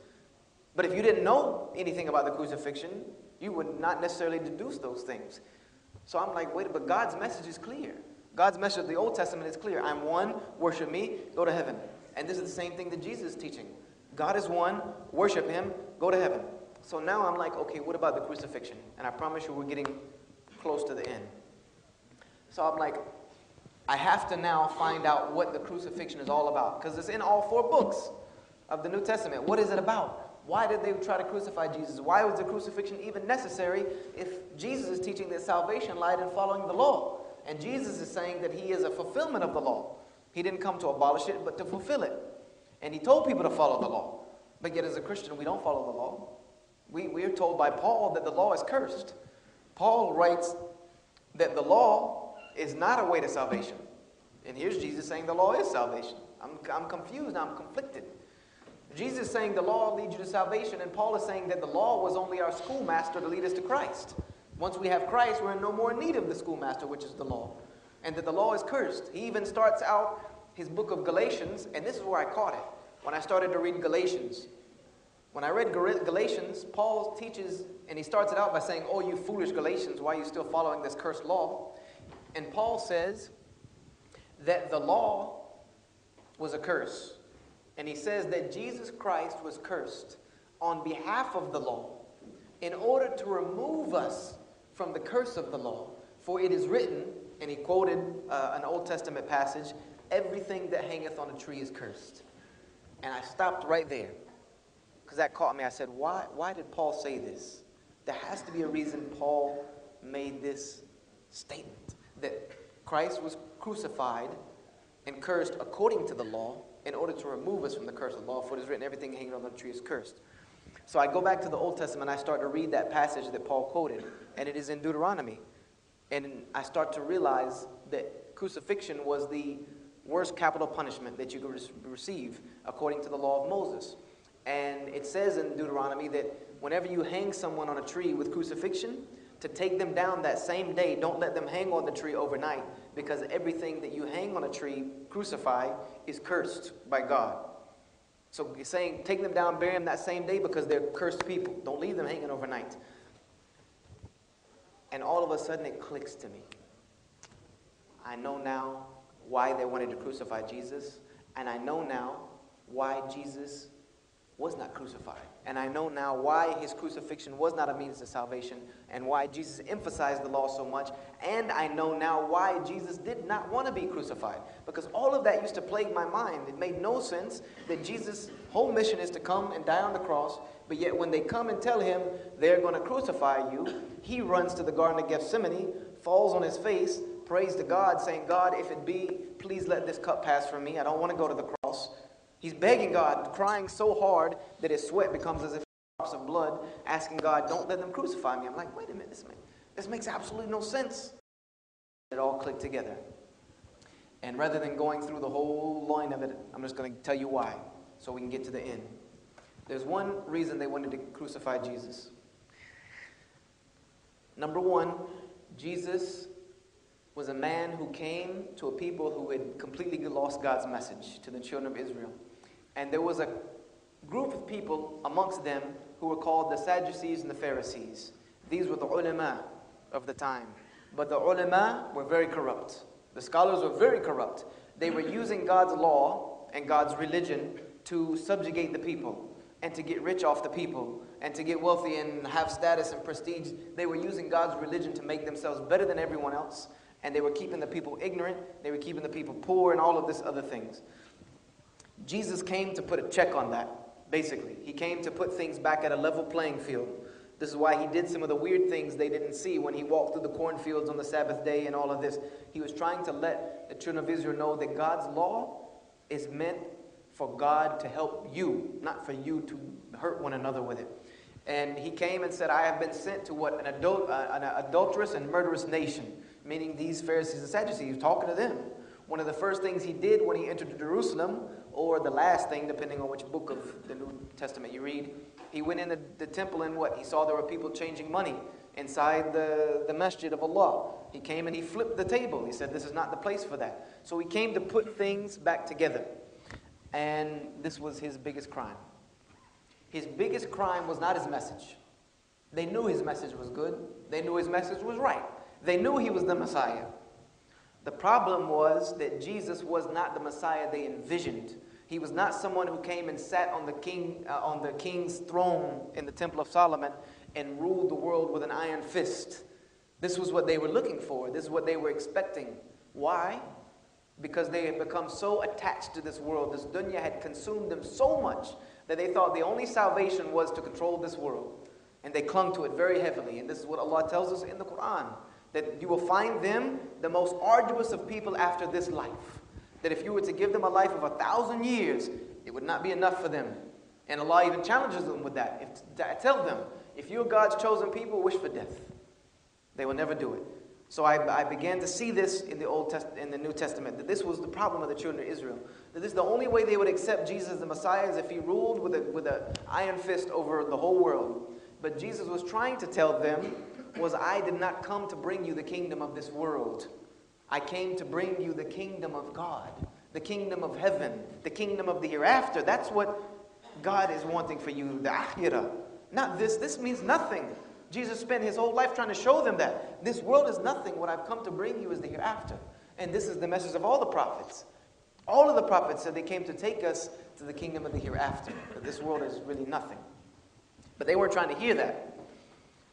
But if you didn't know anything about the crucifixion, you would not necessarily deduce those things. So I'm like, wait, but God's message is clear. God's message of the Old Testament is clear. I'm one, worship me, go to heaven. And this is the same thing that Jesus is teaching. God is one, worship him, go to heaven. So now I'm like, okay, what about the crucifixion? And I promise you we're getting close to the end. So I'm like, I have to now find out what the crucifixion is all about because it's in all four books of the New Testament. What is it about? Why did they try to crucify Jesus? Why was the crucifixion even necessary if Jesus is teaching that salvation lied in following the law? And Jesus is saying that he is a fulfillment of the law. He didn't come to abolish it, but to fulfill it. And he told people to follow the law. But yet, as a Christian, we don't follow the law. We, we are told by Paul that the law is cursed. Paul writes that the law is not a way to salvation. And here's Jesus saying the law is salvation. I'm, I'm confused, I'm conflicted. Jesus is saying the law leads you to salvation, and Paul is saying that the law was only our schoolmaster to lead us to Christ. Once we have Christ, we're in no more need of the schoolmaster, which is the law. And that the law is cursed. He even starts out his book of Galatians, and this is where I caught it. When I started to read Galatians, when I read Galatians, Paul teaches, and he starts it out by saying, Oh, you foolish Galatians, why are you still following this cursed law? And Paul says that the law was a curse. And he says that Jesus Christ was cursed on behalf of the law in order to remove us from the curse of the law. For it is written, and he quoted uh, an Old Testament passage, everything that hangeth on a tree is cursed. And I stopped right there because that caught me. I said, why, why did Paul say this? There has to be a reason Paul made this statement that Christ was crucified and cursed according to the law in order to remove us from the curse of the law. For it is written, everything hanging on the tree is cursed. So I go back to the Old Testament, I start to read that passage that Paul quoted, and it is in Deuteronomy. And I start to realize that crucifixion was the worst capital punishment that you could receive according to the law of Moses. And it says in Deuteronomy that whenever you hang someone on a tree with crucifixion, to take them down that same day, don't let them hang on the tree overnight, because everything that you hang on a tree, crucify, is cursed by God. So he's saying, take them down, bury them that same day because they're cursed people. Don't leave them hanging overnight. And all of a sudden it clicks to me. I know now why they wanted to crucify Jesus, and I know now why Jesus was not crucified. And I know now why his crucifixion was not a means of salvation and why Jesus emphasized the law so much. And I know now why Jesus did not want to be crucified. Because all of that used to plague my mind. It made no sense that Jesus' whole mission is to come and die on the cross. But yet, when they come and tell him they're going to crucify you, he runs to the Garden of Gethsemane, falls on his face, prays to God, saying, God, if it be, please let this cup pass from me. I don't want to go to the cross. He's begging God, crying so hard that his sweat becomes as if drops of blood, asking God, don't let them crucify me. I'm like, wait a minute, this, make, this makes absolutely no sense. It all clicked together. And rather than going through the whole line of it, I'm just going to tell you why, so we can get to the end. There's one reason they wanted to crucify Jesus. Number one, Jesus was a man who came to a people who had completely lost God's message to the children of Israel. And there was a group of people amongst them who were called the Sadducees and the Pharisees. These were the ulama of the time. But the ulama were very corrupt. The scholars were very corrupt. They were using God's law and God's religion to subjugate the people and to get rich off the people and to get wealthy and have status and prestige. They were using God's religion to make themselves better than everyone else. And they were keeping the people ignorant. They were keeping the people poor and all of this other things. Jesus came to put a check on that, basically. He came to put things back at a level playing field. This is why he did some of the weird things they didn't see when he walked through the cornfields on the Sabbath day and all of this. He was trying to let the children of Israel know that God's law is meant for God to help you, not for you to hurt one another with it. And he came and said, I have been sent to what? An, uh, an adulterous and murderous nation, meaning these Pharisees and Sadducees. Talking to them. One of the first things he did when he entered Jerusalem, or the last thing, depending on which book of the New Testament you read, he went into the, temple and what? He saw there were people changing money inside the, the masjid of Allah. He came and he flipped the table. He said, This is not the place for that. So he came to put things back together. And this was his biggest crime. His biggest crime was not his message. They knew his message was good, they knew his message was right, they knew he was the Messiah. The problem was that Jesus was not the Messiah they envisioned. He was not someone who came and sat on the king uh, on the king's throne in the temple of Solomon and ruled the world with an iron fist. This was what they were looking for. This is what they were expecting. Why? Because they had become so attached to this world. This dunya had consumed them so much that they thought the only salvation was to control this world. And they clung to it very heavily. And this is what Allah tells us in the Quran that you will find them the most arduous of people after this life. That if you were to give them a life of a thousand years, it would not be enough for them. And Allah even challenges them with that. If, tell them, if you're God's chosen people, wish for death. They will never do it. So I, I, began to see this in the Old Test, in the New Testament that this was the problem of the children of Israel. That this is the only way they would accept Jesus the Messiah is if he ruled with a with an iron fist over the whole world. But Jesus was trying to tell them was I did not come to bring you the kingdom of this world. I came to bring you the kingdom of God, the kingdom of heaven, the kingdom of the hereafter. That's what God is wanting for you, the akhirah. Not this. This means nothing. Jesus spent his whole life trying to show them that this world is nothing. What I've come to bring you is the hereafter. And this is the message of all the prophets. All of the prophets said they came to take us to the kingdom of the hereafter. That this world is really nothing. But they weren't trying to hear that.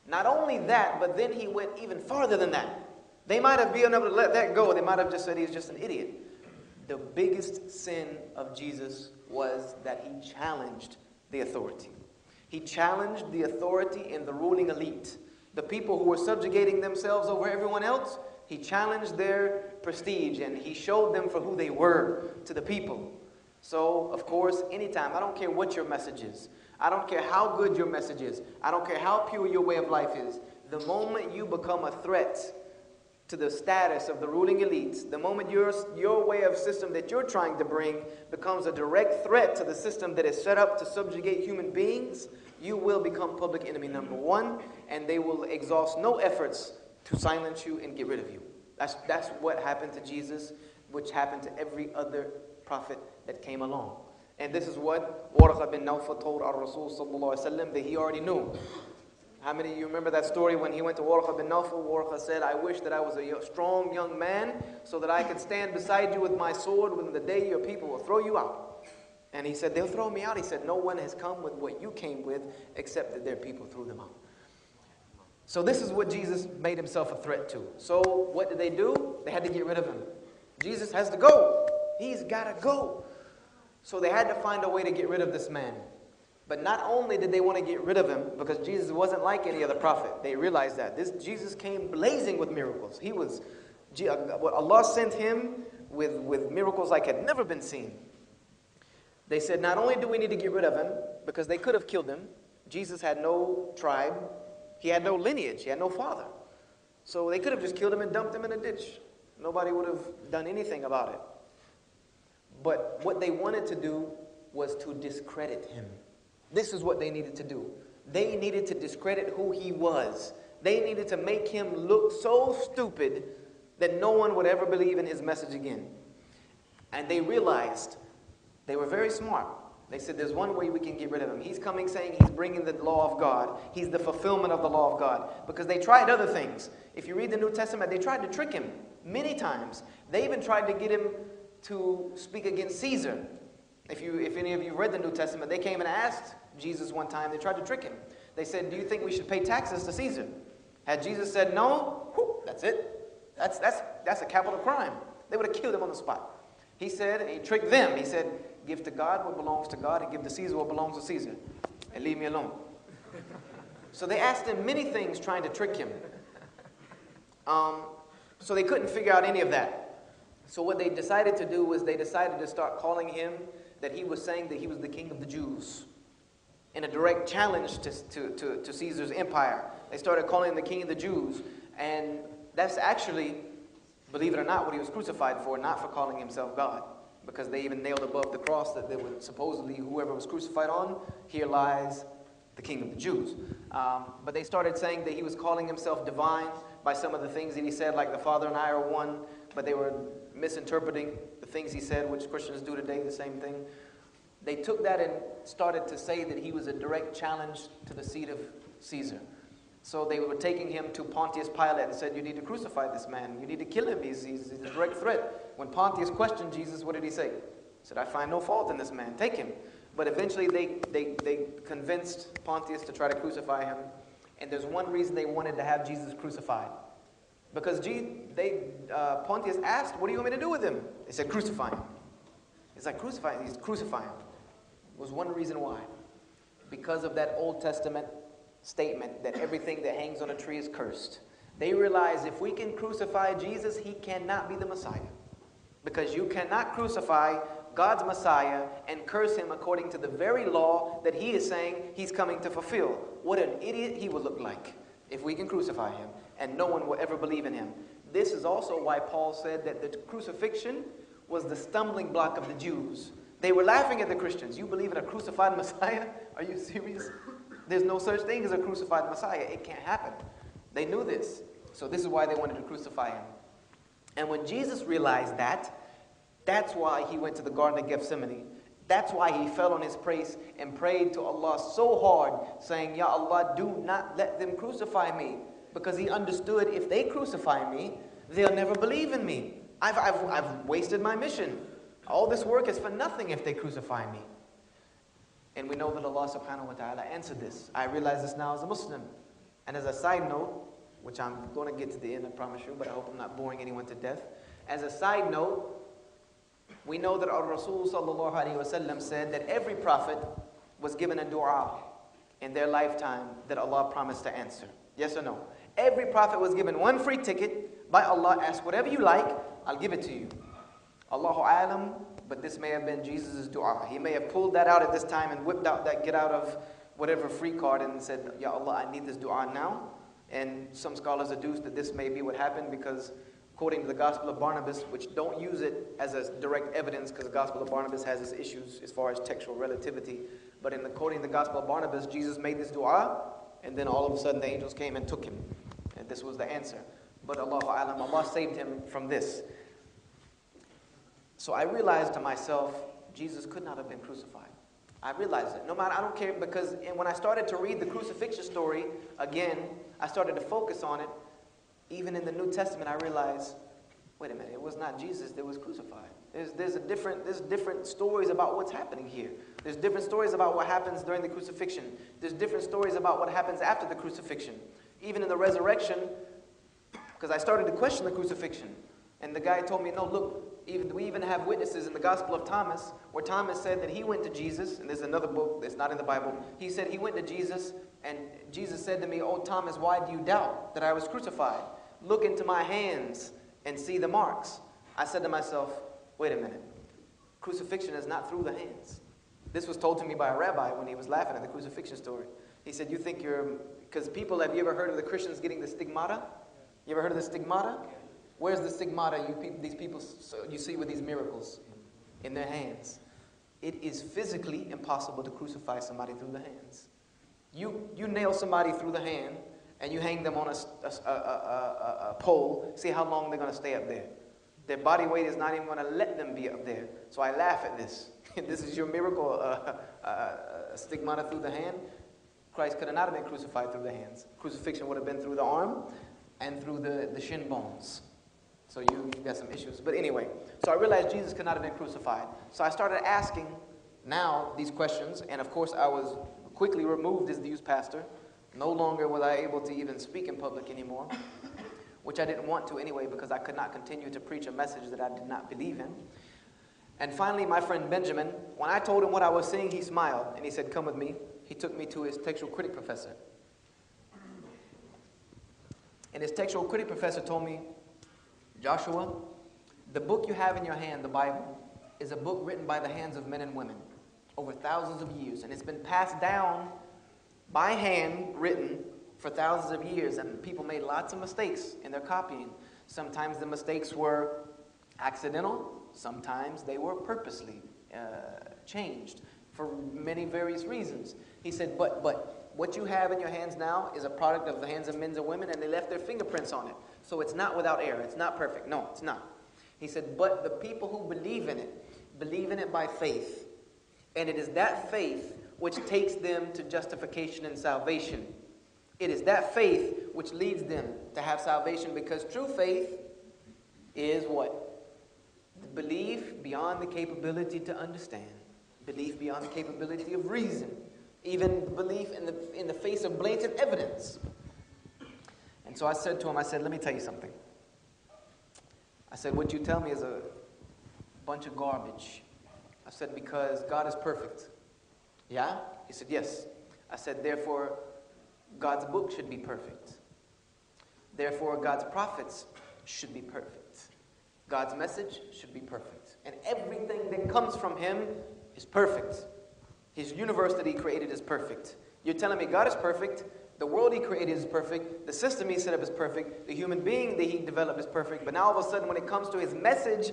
Not only that, but then he went even farther than that. They might have been able to let that go. They might have just said he's just an idiot. The biggest sin of Jesus was that he challenged the authority. He challenged the authority in the ruling elite. The people who were subjugating themselves over everyone else, he challenged their prestige and he showed them for who they were to the people. So, of course, anytime, I don't care what your message is, I don't care how good your message is. I don't care how pure your way of life is. The moment you become a threat to the status of the ruling elites, the moment your, your way of system that you're trying to bring becomes a direct threat to the system that is set up to subjugate human beings, you will become public enemy number one, and they will exhaust no efforts to silence you and get rid of you. That's, that's what happened to Jesus, which happened to every other prophet that came along. And this is what Warqa bin Nawfal told our Rasul that he already knew. How many of you remember that story when he went to Warqa bin Nawfal? Warqa said, I wish that I was a strong young man so that I could stand beside you with my sword when the day your people will throw you out. And he said, They'll throw me out. He said, No one has come with what you came with except that their people threw them out. So this is what Jesus made himself a threat to. So what did they do? They had to get rid of him. Jesus has to go. He's got to go. So they had to find a way to get rid of this man. But not only did they want to get rid of him, because Jesus wasn't like any other prophet, they realized that. This Jesus came blazing with miracles. He was, uh, Allah sent him with, with miracles like had never been seen. They said, not only do we need to get rid of him, because they could have killed him, Jesus had no tribe, he had no lineage, he had no father. So they could have just killed him and dumped him in a ditch. Nobody would have done anything about it. But what they wanted to do was to discredit him. This is what they needed to do. They needed to discredit who he was. They needed to make him look so stupid that no one would ever believe in his message again. And they realized they were very smart. They said, There's one way we can get rid of him. He's coming saying he's bringing the law of God, he's the fulfillment of the law of God. Because they tried other things. If you read the New Testament, they tried to trick him many times. They even tried to get him to speak against Caesar. If, you, if any of you read the New Testament, they came and asked Jesus one time, they tried to trick him. They said, Do you think we should pay taxes to Caesar? Had Jesus said no, that's it. That's, that's, that's a capital crime. They would have killed him on the spot. He said, and he tricked them. He said, Give to God what belongs to God and give to Caesar what belongs to Caesar. And leave me alone. so they asked him many things trying to trick him. Um, so they couldn't figure out any of that. So what they decided to do was they decided to start calling him that he was saying that he was the king of the Jews in a direct challenge to, to, to, to Caesar's empire. They started calling him the king of the Jews. And that's actually, believe it or not, what he was crucified for, not for calling himself God. Because they even nailed above the cross that they would supposedly, whoever was crucified on, here lies the king of the Jews. Um, but they started saying that he was calling himself divine by some of the things that he said, like the Father and I are one, but they were misinterpreting the things he said, which Christians do today, the same thing. They took that and started to say that he was a direct challenge to the seat of Caesar. So they were taking him to Pontius Pilate and said, You need to crucify this man. You need to kill him. He's, he's, he's a direct threat. When Pontius questioned Jesus, what did he say? He said, I find no fault in this man. Take him. But eventually they, they, they convinced Pontius to try to crucify him. And there's one reason they wanted to have Jesus crucified. Because they, uh, Pontius asked, What do you want me to do with him? They said, Crucify him. It's like, Crucify him. He's crucify him. Was one reason why. Because of that Old Testament statement that everything that hangs on a tree is cursed. They realize if we can crucify Jesus, he cannot be the Messiah. Because you cannot crucify God's Messiah and curse him according to the very law that he is saying he's coming to fulfill. What an idiot he would look like if we can crucify him and no one will ever believe in him. This is also why Paul said that the crucifixion was the stumbling block of the Jews. They were laughing at the Christians. You believe in a crucified (laughs) Messiah? Are you serious? There's no such thing as a crucified Messiah. It can't happen. They knew this. So this is why they wanted to crucify him. And when Jesus realized that, that's why he went to the Garden of Gethsemane. That's why he fell on his face and prayed to Allah so hard, saying, Ya Allah, do not let them crucify me. Because he understood if they crucify me, they'll never believe in me. I've, I've, I've wasted my mission. All this work is for nothing if they crucify me. And we know that Allah subhanahu wa ta'ala answered this. I realize this now as a Muslim. And as a side note, which I'm going to get to the end, I promise you, but I hope I'm not boring anyone to death. As a side note, we know that our Rasul sallallahu alayhi wa said that every prophet was given a dua in their lifetime that Allah promised to answer. Yes or no? Every prophet was given one free ticket by Allah. Ask whatever you like, I'll give it to you. Allahu alam, but this may have been Jesus' dua. He may have pulled that out at this time and whipped out that get out of whatever free card and said, Ya Allah, I need this dua now. And some scholars adduce that this may be what happened because according to the Gospel of Barnabas, which don't use it as a direct evidence because the Gospel of Barnabas has its issues as far as textual relativity. But in the, to the Gospel of Barnabas, Jesus made this dua, and then all of a sudden the angels came and took him. This was the answer. But Allahu Alam, Allah saved him from this. So I realized to myself, Jesus could not have been crucified. I realized it. No matter, I don't care because when I started to read the crucifixion story again, I started to focus on it. Even in the New Testament, I realized, wait a minute, it was not Jesus that was crucified. There's, there's, a different, there's different stories about what's happening here. There's different stories about what happens during the crucifixion. There's different stories about what happens after the crucifixion. Even in the resurrection, because I started to question the crucifixion. And the guy told me, no, look, even, we even have witnesses in the Gospel of Thomas where Thomas said that he went to Jesus, and there's another book that's not in the Bible. He said he went to Jesus, and Jesus said to me, Oh, Thomas, why do you doubt that I was crucified? Look into my hands and see the marks. I said to myself, Wait a minute. Crucifixion is not through the hands. This was told to me by a rabbi when he was laughing at the crucifixion story. He said, You think you're. Because people, have you ever heard of the Christians getting the stigmata? You ever heard of the stigmata? Where's the stigmata you people, these people you see with these miracles in their hands? It is physically impossible to crucify somebody through the hands. You, you nail somebody through the hand, and you hang them on a, a, a, a pole, see how long they're going to stay up there. Their body weight is not even going to let them be up there. So I laugh at this. (laughs) this is your miracle, uh, uh, uh, stigmata through the hand. Christ could have not have been crucified through the hands. Crucifixion would have been through the arm and through the, the shin bones. So you, you got some issues. But anyway, so I realized Jesus could not have been crucified. So I started asking now these questions, and of course I was quickly removed as the youth pastor. No longer was I able to even speak in public anymore, which I didn't want to anyway because I could not continue to preach a message that I did not believe in. And finally, my friend Benjamin, when I told him what I was seeing, he smiled and he said, Come with me. He took me to his textual critic professor. And his textual critic professor told me, Joshua, the book you have in your hand, the Bible, is a book written by the hands of men and women over thousands of years. And it's been passed down by hand, written for thousands of years. And people made lots of mistakes in their copying. Sometimes the mistakes were accidental, sometimes they were purposely uh, changed for many various reasons. He said, but, but what you have in your hands now is a product of the hands of men and women, and they left their fingerprints on it. So it's not without error. It's not perfect. No, it's not. He said, but the people who believe in it, believe in it by faith. And it is that faith which takes them to justification and salvation. It is that faith which leads them to have salvation because true faith is what? Belief beyond the capability to understand, belief beyond the capability of reason, even belief in the, in the face of blatant evidence. And so I said to him, I said, let me tell you something. I said, what you tell me is a bunch of garbage. I said, because God is perfect. Yeah? He said, yes. I said, therefore, God's book should be perfect. Therefore, God's prophets should be perfect. God's message should be perfect. And everything that comes from Him is perfect. His universe that He created is perfect. You're telling me God is perfect, the world He created is perfect, the system He set up is perfect, the human being that He developed is perfect, but now all of a sudden, when it comes to His message,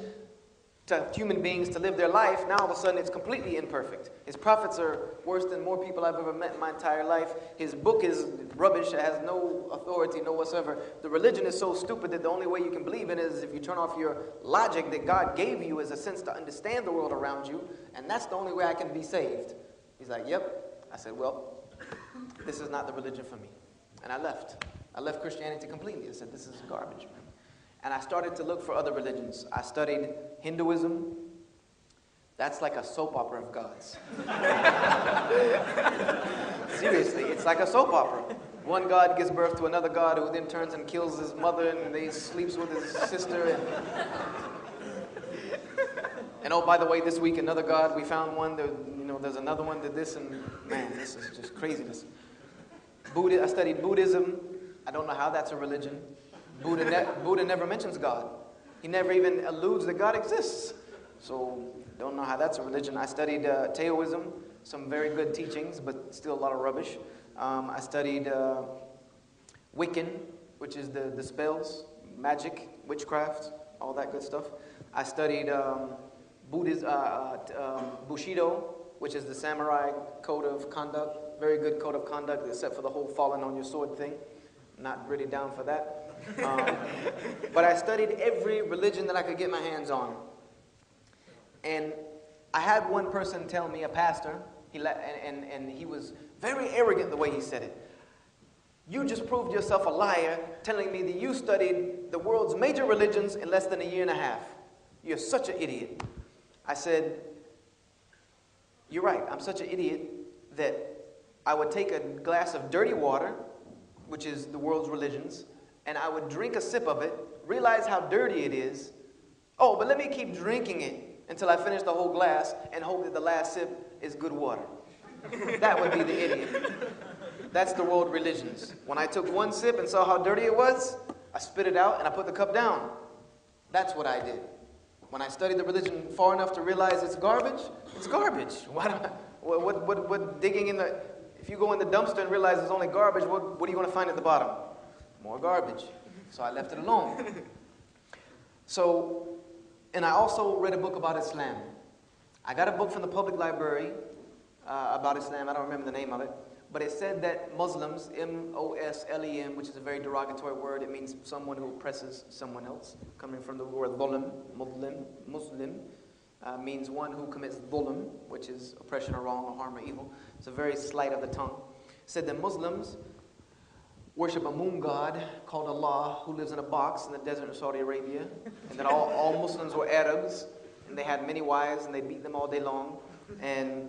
to human beings to live their life, now all of a sudden it's completely imperfect. His prophets are worse than more people I've ever met in my entire life. His book is rubbish, it has no authority, no whatsoever. The religion is so stupid that the only way you can believe in it is if you turn off your logic that God gave you as a sense to understand the world around you, and that's the only way I can be saved. He's like, Yep. I said, Well, this is not the religion for me. And I left. I left Christianity completely. I said, This is garbage. And I started to look for other religions. I studied Hinduism. That's like a soap opera of gods. (laughs) Seriously, it's like a soap opera. One god gives birth to another god who then turns and kills his mother and he sleeps with his sister. And, and oh, by the way, this week another god, we found one, there, you know, there's another one that this, and man, this is just craziness. Buddha, I studied Buddhism. I don't know how that's a religion. Buddha, ne- Buddha never mentions God. He never even alludes that God exists. So, don't know how that's a religion. I studied uh, Taoism, some very good teachings, but still a lot of rubbish. Um, I studied uh, Wiccan, which is the, the spells, magic, witchcraft, all that good stuff. I studied um, uh, uh, um, Bushido, which is the samurai code of conduct. Very good code of conduct, except for the whole falling on your sword thing. Not really down for that. Um, but I studied every religion that I could get my hands on. And I had one person tell me, a pastor, he let, and, and, and he was very arrogant the way he said it. You just proved yourself a liar telling me that you studied the world's major religions in less than a year and a half. You're such an idiot. I said, You're right, I'm such an idiot that I would take a glass of dirty water, which is the world's religions, and I would drink a sip of it, realize how dirty it is. Oh, but let me keep drinking it until I finish the whole glass and hope that the last sip is good water. (laughs) that would be the idiot. That's the world religions. When I took one sip and saw how dirty it was, I spit it out and I put the cup down. That's what I did. When I studied the religion far enough to realize it's garbage, it's garbage. (laughs) Why do I, what, what, what, what digging in the, if you go in the dumpster and realize it's only garbage, what, what are you going to find at the bottom? More garbage. So I left it alone. So, and I also read a book about Islam. I got a book from the public library uh, about Islam. I don't remember the name of it. but it said that Muslims, M O S L E M, which is a very derogatory word, it means someone who oppresses someone else, coming from the word dhulim, Muslim, Muslim. Uh, means one who commits dhulim, which is oppression or wrong or harm or evil. It's a very slight of the tongue. It said that Muslims worship a moon god called Allah who lives in a box in the desert of Saudi Arabia, and that all, all Muslims were Arabs, and they had many wives, and they beat them all day long, and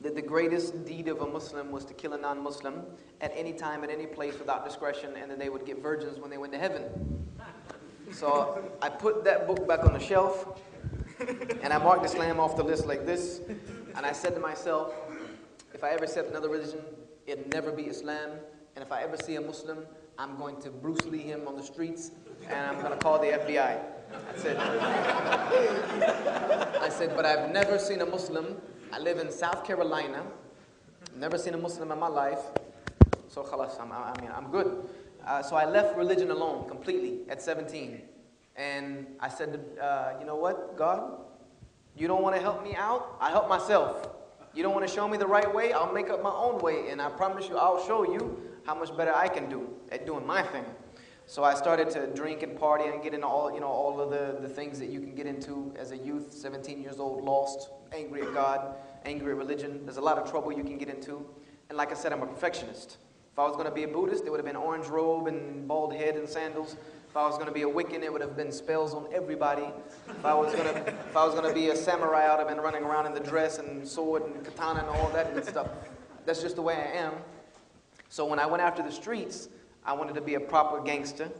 that the greatest deed of a Muslim was to kill a non Muslim at any time, at any place, without discretion, and then they would get virgins when they went to heaven. So I put that book back on the shelf, and I marked Islam off the list like this, and I said to myself, if I ever accept another religion, it'll never be Islam, and if I ever see a Muslim, I'm going to Bruce Lee him on the streets, and I'm going to call the FBI. I said, I said, but I've never seen a Muslim I live in South Carolina. Never seen a Muslim in my life. So khalas, I'm, I mean, I'm good. Uh, so I left religion alone completely at 17. And I said, uh, you know what, God? You don't want to help me out? I help myself. You don't want to show me the right way? I'll make up my own way. And I promise you, I'll show you how much better I can do at doing my thing. So I started to drink and party and get into all, you know, all of the, the things that you can get into as a youth, 17 years old, lost, angry at God, angry at religion. There's a lot of trouble you can get into. And like I said, I'm a perfectionist. If I was going to be a Buddhist, it would have been orange robe and bald head and sandals. If I was going to be a Wiccan, it would have been spells on everybody. If I was going to, if I was going to be a samurai, I would have been running around in the dress and sword and katana and all that good stuff. That's just the way I am. So when I went after the streets, I wanted to be a proper gangster,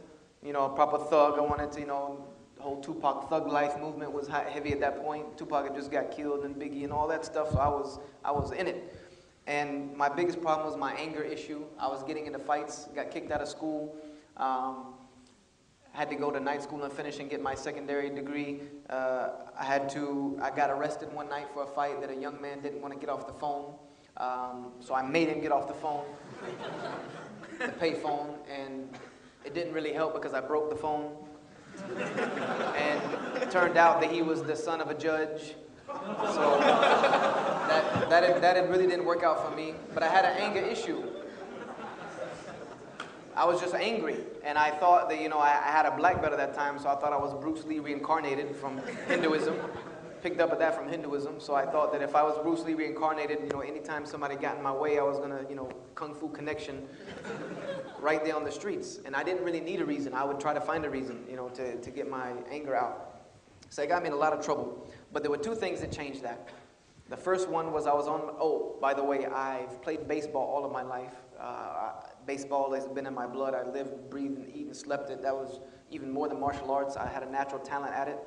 you know, a proper thug. I wanted to, you know, the whole Tupac thug life movement was heavy at that point. Tupac had just got killed and Biggie and all that stuff, so I was, I was in it. And my biggest problem was my anger issue. I was getting into fights, got kicked out of school. Um, had to go to night school and finish and get my secondary degree. Uh, I had to, I got arrested one night for a fight that a young man didn't want to get off the phone. Um, so I made him get off the phone the payphone, and it didn't really help because I broke the phone. and it turned out that he was the son of a judge. So that, that, that really didn't work out for me. But I had an anger issue. I was just angry. And I thought that, you know, I, I had a black belt at that time, so I thought I was Bruce Lee reincarnated from Hinduism picked up at that from Hinduism. So I thought that if I was Bruce Lee reincarnated, you know, anytime somebody got in my way, I was gonna, you know, kung fu connection (laughs) right there on the streets. And I didn't really need a reason. I would try to find a reason, you know, to, to get my anger out. So it got me in a lot of trouble. But there were two things that changed that. The first one was I was on, oh, by the way, I've played baseball all of my life. Uh, baseball has been in my blood. I lived, breathed, and eat and slept it. That was even more than martial arts. I had a natural talent at it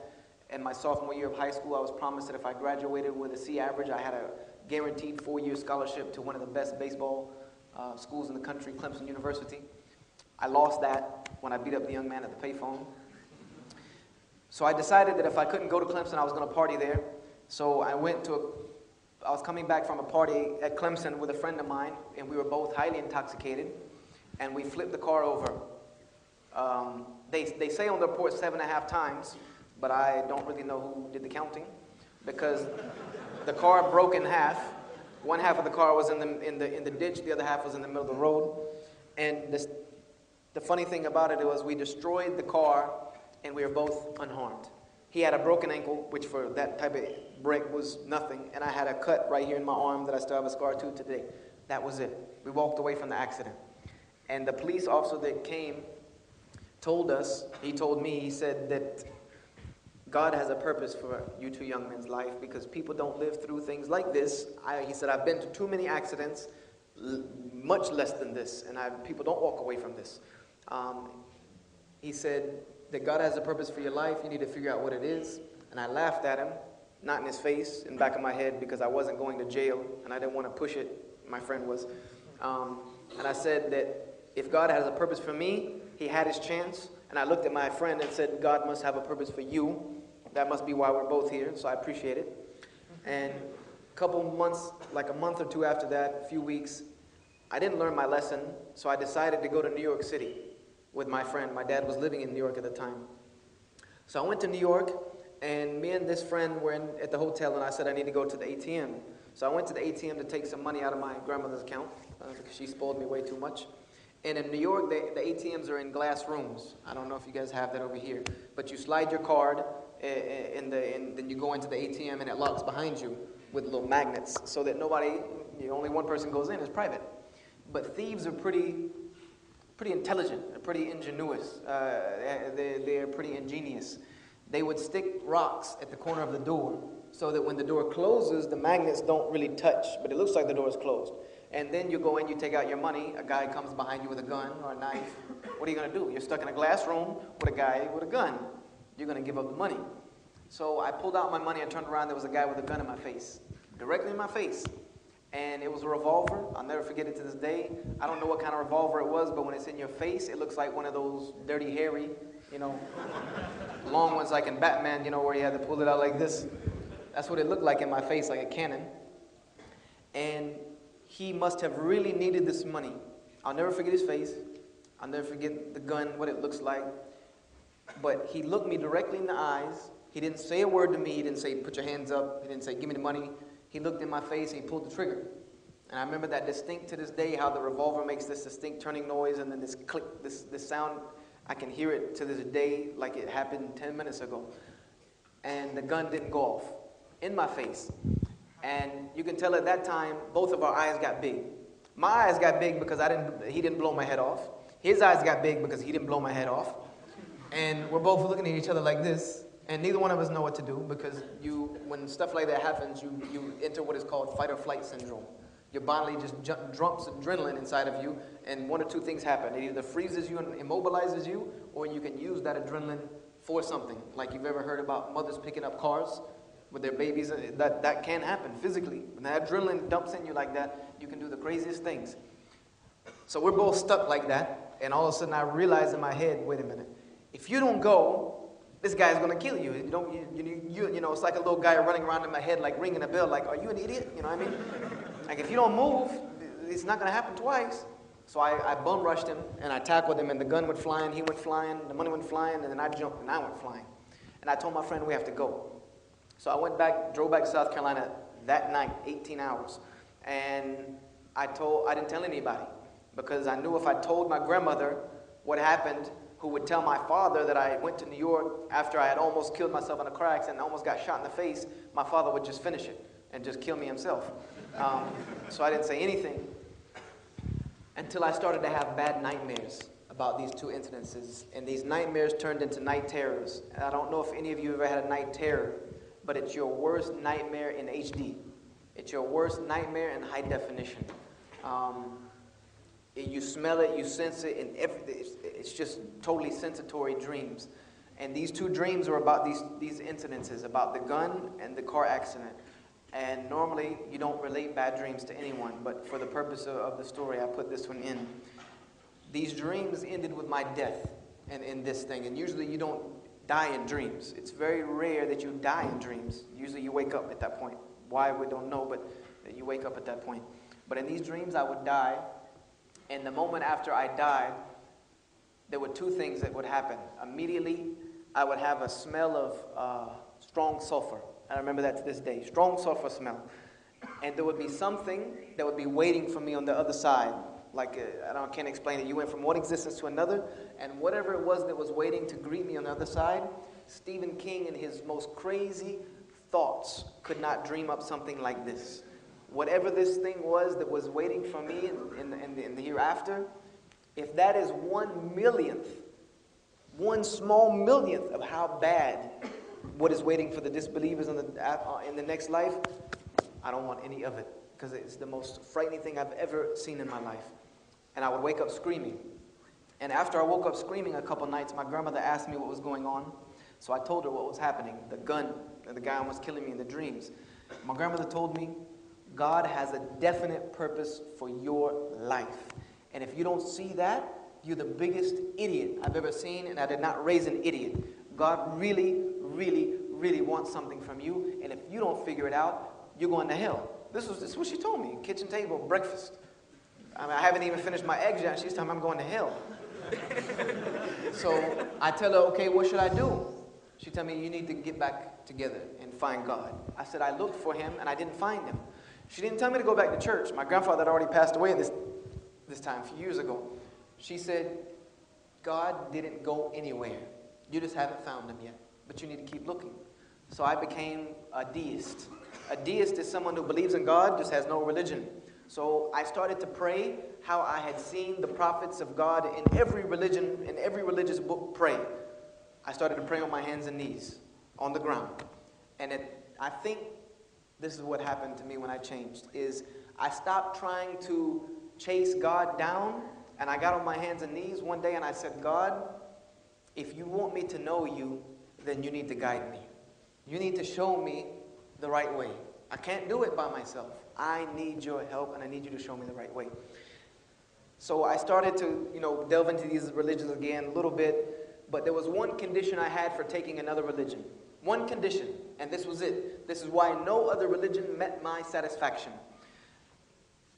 in my sophomore year of high school, I was promised that if I graduated with a C average, I had a guaranteed four-year scholarship to one of the best baseball uh, schools in the country, Clemson University. I lost that when I beat up the young man at the payphone. So I decided that if I couldn't go to Clemson, I was going to party there. So I went to a, I was coming back from a party at Clemson with a friend of mine, and we were both highly intoxicated, and we flipped the car over. Um, they, they say on the report seven and a half times but I don't really know who did the counting because the car broke in half. One half of the car was in the, in the, in the ditch, the other half was in the middle of the road. And this, the funny thing about it was we destroyed the car and we were both unharmed. He had a broken ankle, which for that type of break was nothing, and I had a cut right here in my arm that I still have a scar to today. That was it. We walked away from the accident. And the police officer that came told us, he told me, he said that God has a purpose for you two young men's life because people don't live through things like this. I, he said, I've been to too many accidents, l- much less than this, and I, people don't walk away from this. Um, he said that God has a purpose for your life. You need to figure out what it is. And I laughed at him, not in his face, in back of my head, because I wasn't going to jail and I didn't want to push it. My friend was. Um, and I said that if God has a purpose for me, he had his chance. And I looked at my friend and said, God must have a purpose for you. That must be why we're both here, so I appreciate it. And a couple months, like a month or two after that, a few weeks, I didn't learn my lesson, so I decided to go to New York City with my friend. My dad was living in New York at the time. So I went to New York, And me and this friend were in, at the hotel, and I said I need to go to the ATM. So I went to the ATM to take some money out of my grandmother's account uh, because she spoiled me way too much. And in New York, the, the ATMs are in glass rooms. I don't know if you guys have that over here, but you slide your card, Eh, eh, in the, and then you go into the ATM, and it locks behind you with little magnets, so that nobody, you know, only one person goes in. It's private. But thieves are pretty, pretty intelligent, are pretty ingenuous. Uh, eh, they're, they're pretty ingenious. They would stick rocks at the corner of the door so that when the door closes, the magnets don't really touch, but it looks like the door is closed. And then you go in, you take out your money, a guy comes behind you with a gun or a knife. What are you going to do? You're stuck in a glass room with a guy with a gun. You're going to give up the money. So I pulled out my money, I turned around, there was a guy with a gun in my face, directly in my face. And it was a revolver. I'll never forget it to this day. I don't know what kind of revolver it was, but when it's in your face, it looks like one of those dirty, hairy, you know, (laughs) long ones like in Batman, you know, where you had to pull it out like this. That's what it looked like in my face, like a cannon. And he must have really needed this money. I'll never forget his face. I'll never forget the gun, what it looks like. But he looked me directly in the eyes. He didn't say a word to me. He didn't say, put your hands up. He didn't say, give me the money. He looked in my face and he pulled the trigger. And I remember that distinct to this day, how the revolver makes this distinct turning noise and then this click, this, this sound. I can hear it to this day like it happened 10 minutes ago. And the gun didn't go off in my face. And you can tell at that time, both of our eyes got big. My eyes got big because I didn't, he didn't blow my head off. His eyes got big because he didn't blow my head off. And we're both looking at each other like this. And neither one of us know what to do because you, when stuff like that happens, you, you enter what is called fight or flight syndrome. Your body just dumps adrenaline inside of you, and one or two things happen. It either freezes you and immobilizes you, or you can use that adrenaline for something. Like you've ever heard about mothers picking up cars with their babies. Uh, that, that can happen physically. When that adrenaline dumps in you like that, you can do the craziest things. So we're both stuck like that. And all of a sudden I realize in my head, wait a minute. If you don't go, this guy's going to kill you. You, don't, you, you, you, you know, it's like a little guy running around in my head, like ringing a bell, like, are you an idiot? You know what I mean? (laughs) like, if you don't move, it's not going to happen twice. So I, I bum rushed him and I tackled him, and the gun went flying, he went flying, the money went flying, and then I jumped and I went flying. And I told my friend, we have to go. So I went back, drove back to South Carolina that night, 18 hours. And I told, I didn't tell anybody because I knew if I told my grandmother what happened, who would tell my father that I went to New York after I had almost killed myself in a car accident and almost got shot in the face, my father would just finish it and just kill me himself. Um, so I didn't say anything until I started to have bad nightmares about these two incidences. And these nightmares turned into night terrors. I don't know if any of you ever had a night terror but it's your worst nightmare in HD. It's your worst nightmare in high definition. Um, you smell it, you sense it, and it's, it's just totally sensatory dreams. And these two dreams are about these, these incidences, about the gun and the car accident. And normally you don't relate bad dreams to anyone, but for the purpose of, of the story, I put this one in. These dreams ended with my death and in this thing. And usually you don't die in dreams. It's very rare that you die in dreams. Usually you wake up at that point. Why, we don't know, but you wake up at that point. But in these dreams, I would die. And the moment after I died, there were two things that would happen. Immediately, I would have a smell of uh, strong sulfur. I remember that to this day. Strong sulfur smell. And there would be something that would be waiting for me on the other side like uh, I don't, can't explain it. You went from one existence to another, and whatever it was that was waiting to greet me on the other side, Stephen King, in his most crazy thoughts, could not dream up something like this. Whatever this thing was that was waiting for me in, in, in, the, in the hereafter, if that is one millionth, one small millionth of how bad what is waiting for the disbelievers in the, uh, in the next life, I don't want any of it because it's the most frightening thing I've ever seen in my life and I would wake up screaming. And after I woke up screaming a couple nights, my grandmother asked me what was going on. So I told her what was happening the gun, the guy almost killing me in the dreams. My grandmother told me, God has a definite purpose for your life. And if you don't see that, you're the biggest idiot I've ever seen, and I did not raise an idiot. God really, really, really wants something from you, and if you don't figure it out, you're going to hell. This was, this is what she told me kitchen table, breakfast. I mean, I haven't even finished my eggs yet. She's telling me I'm going to hell. (laughs) so I tell her, okay, what should I do? She told me, You need to get back together and find God. I said, I looked for him and I didn't find him. She didn't tell me to go back to church. My grandfather had already passed away this, this time, a few years ago. She said, God didn't go anywhere. You just haven't found him yet, but you need to keep looking. So I became a deist. A deist is someone who believes in God, just has no religion. So I started to pray how I had seen the prophets of God in every religion, in every religious book pray. I started to pray on my hands and knees on the ground. And it, I think this is what happened to me when I changed is I stopped trying to chase God down and I got on my hands and knees one day and I said, God, if you want me to know you, then you need to guide me. You need to show me the right way. I can't do it by myself. I need your help and I need you to show me the right way. So I started to, you know, delve into these religions again a little bit, but there was one condition I had for taking another religion. One condition, and this was it. This is why no other religion met my satisfaction.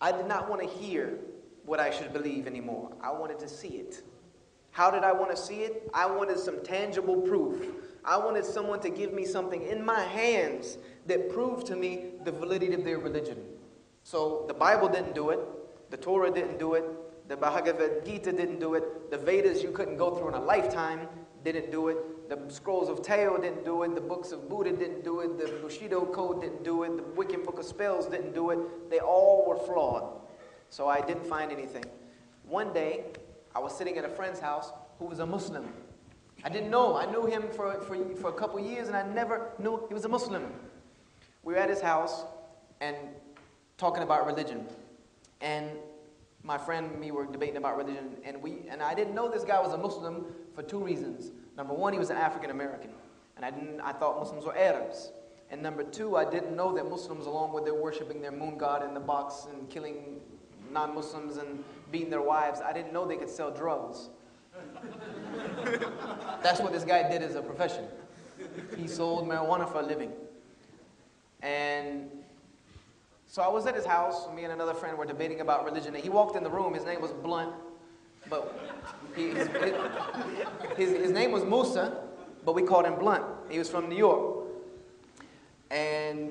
I did not want to hear what I should believe anymore. I wanted to see it. How did I want to see it? I wanted some tangible proof. I wanted someone to give me something in my hands that proved to me the validity of their religion. So the Bible didn't do it, the Torah didn't do it, the Bhagavad Gita didn't do it, the Vedas you couldn't go through in a lifetime didn't do it, the scrolls of Tao didn't do it, the books of Buddha didn't do it, the Bushido Code didn't do it, the Wiccan Book of Spells didn't do it. They all were flawed. So I didn't find anything. One day, I was sitting at a friend's house who was a Muslim. I didn't know. I knew him for, for, for a couple years and I never knew he was a Muslim. We were at his house and talking about religion. And my friend and me were debating about religion, and we and I didn't know this guy was a Muslim for two reasons. Number one, he was an African American, and I didn't I thought Muslims were Arabs. And number two, I didn't know that Muslims, along with their worshiping their moon god in the box and killing non-Muslims and beating their wives, I didn't know they could sell drugs. (laughs) That's what this guy did as a profession. He sold marijuana for a living. And so I was at his house. Me and another friend were debating about religion. And he walked in the room. His name was Blunt, but he, his, his, his name was Musa, but we called him Blunt. He was from New York. And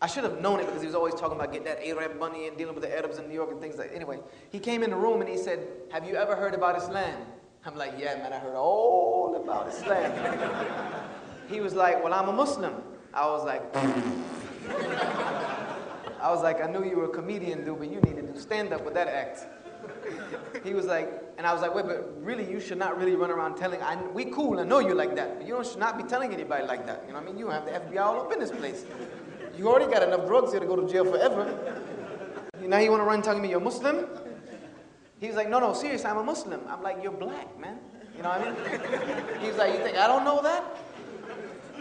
I should have known it because he was always talking about getting that Arab money and dealing with the Arabs in New York and things like that. Anyway, he came in the room and he said, Have you ever heard about Islam? I'm like, Yeah, man, I heard all about Islam. he was like, Well, I'm a Muslim. I was like, (laughs) I was like, I knew you were a comedian, dude, but you need to do stand up with that act. (laughs) he was like, and I was like, wait, but really, you should not really run around telling. I, we cool, I know you like that, but you don't, should not be telling anybody like that. You know what I mean? You have the FBI all up in this place. You already got enough drugs here to go to jail forever. Now you want to run telling me you're Muslim? He was like, no, no, seriously, I'm a Muslim. I'm like, you're black, man. You know what I mean? He was like, you think I don't know that?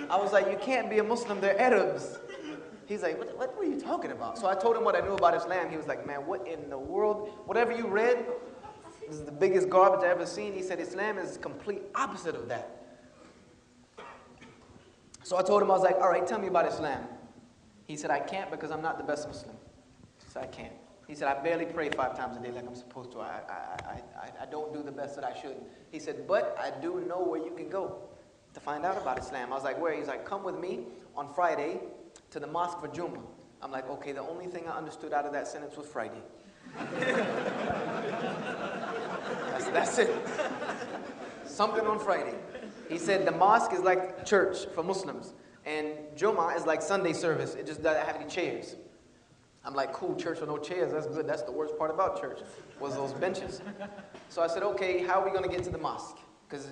I was like, you can't be a Muslim, they're Arabs. He's like, what, what, you talking about? So I told him what I knew about Islam. He was like, man, what in the world? Whatever you read, this is the biggest garbage I've ever seen. He said, Islam is the complete opposite of that. So I told him, I was like, all right, tell me about Islam. He said, I can't because I'm not the best Muslim. So I can't. He said, I barely pray five times a day like I'm supposed to. I, I, I, I don't do the best that I should. He said, but I do know where you can go to find out about Islam. I was like, where? He's like, come with me on Friday to the mosque for Juma. I'm like, okay, the only thing I understood out of that sentence was Friday. (laughs) that's, that's it. Something on Friday. He said the mosque is like church for Muslims, and Juma is like Sunday service. It just doesn't have any chairs. I'm like, cool, church with no chairs. That's good. That's the worst part about church was those benches. So I said, okay, how are we going to get to the mosque? Because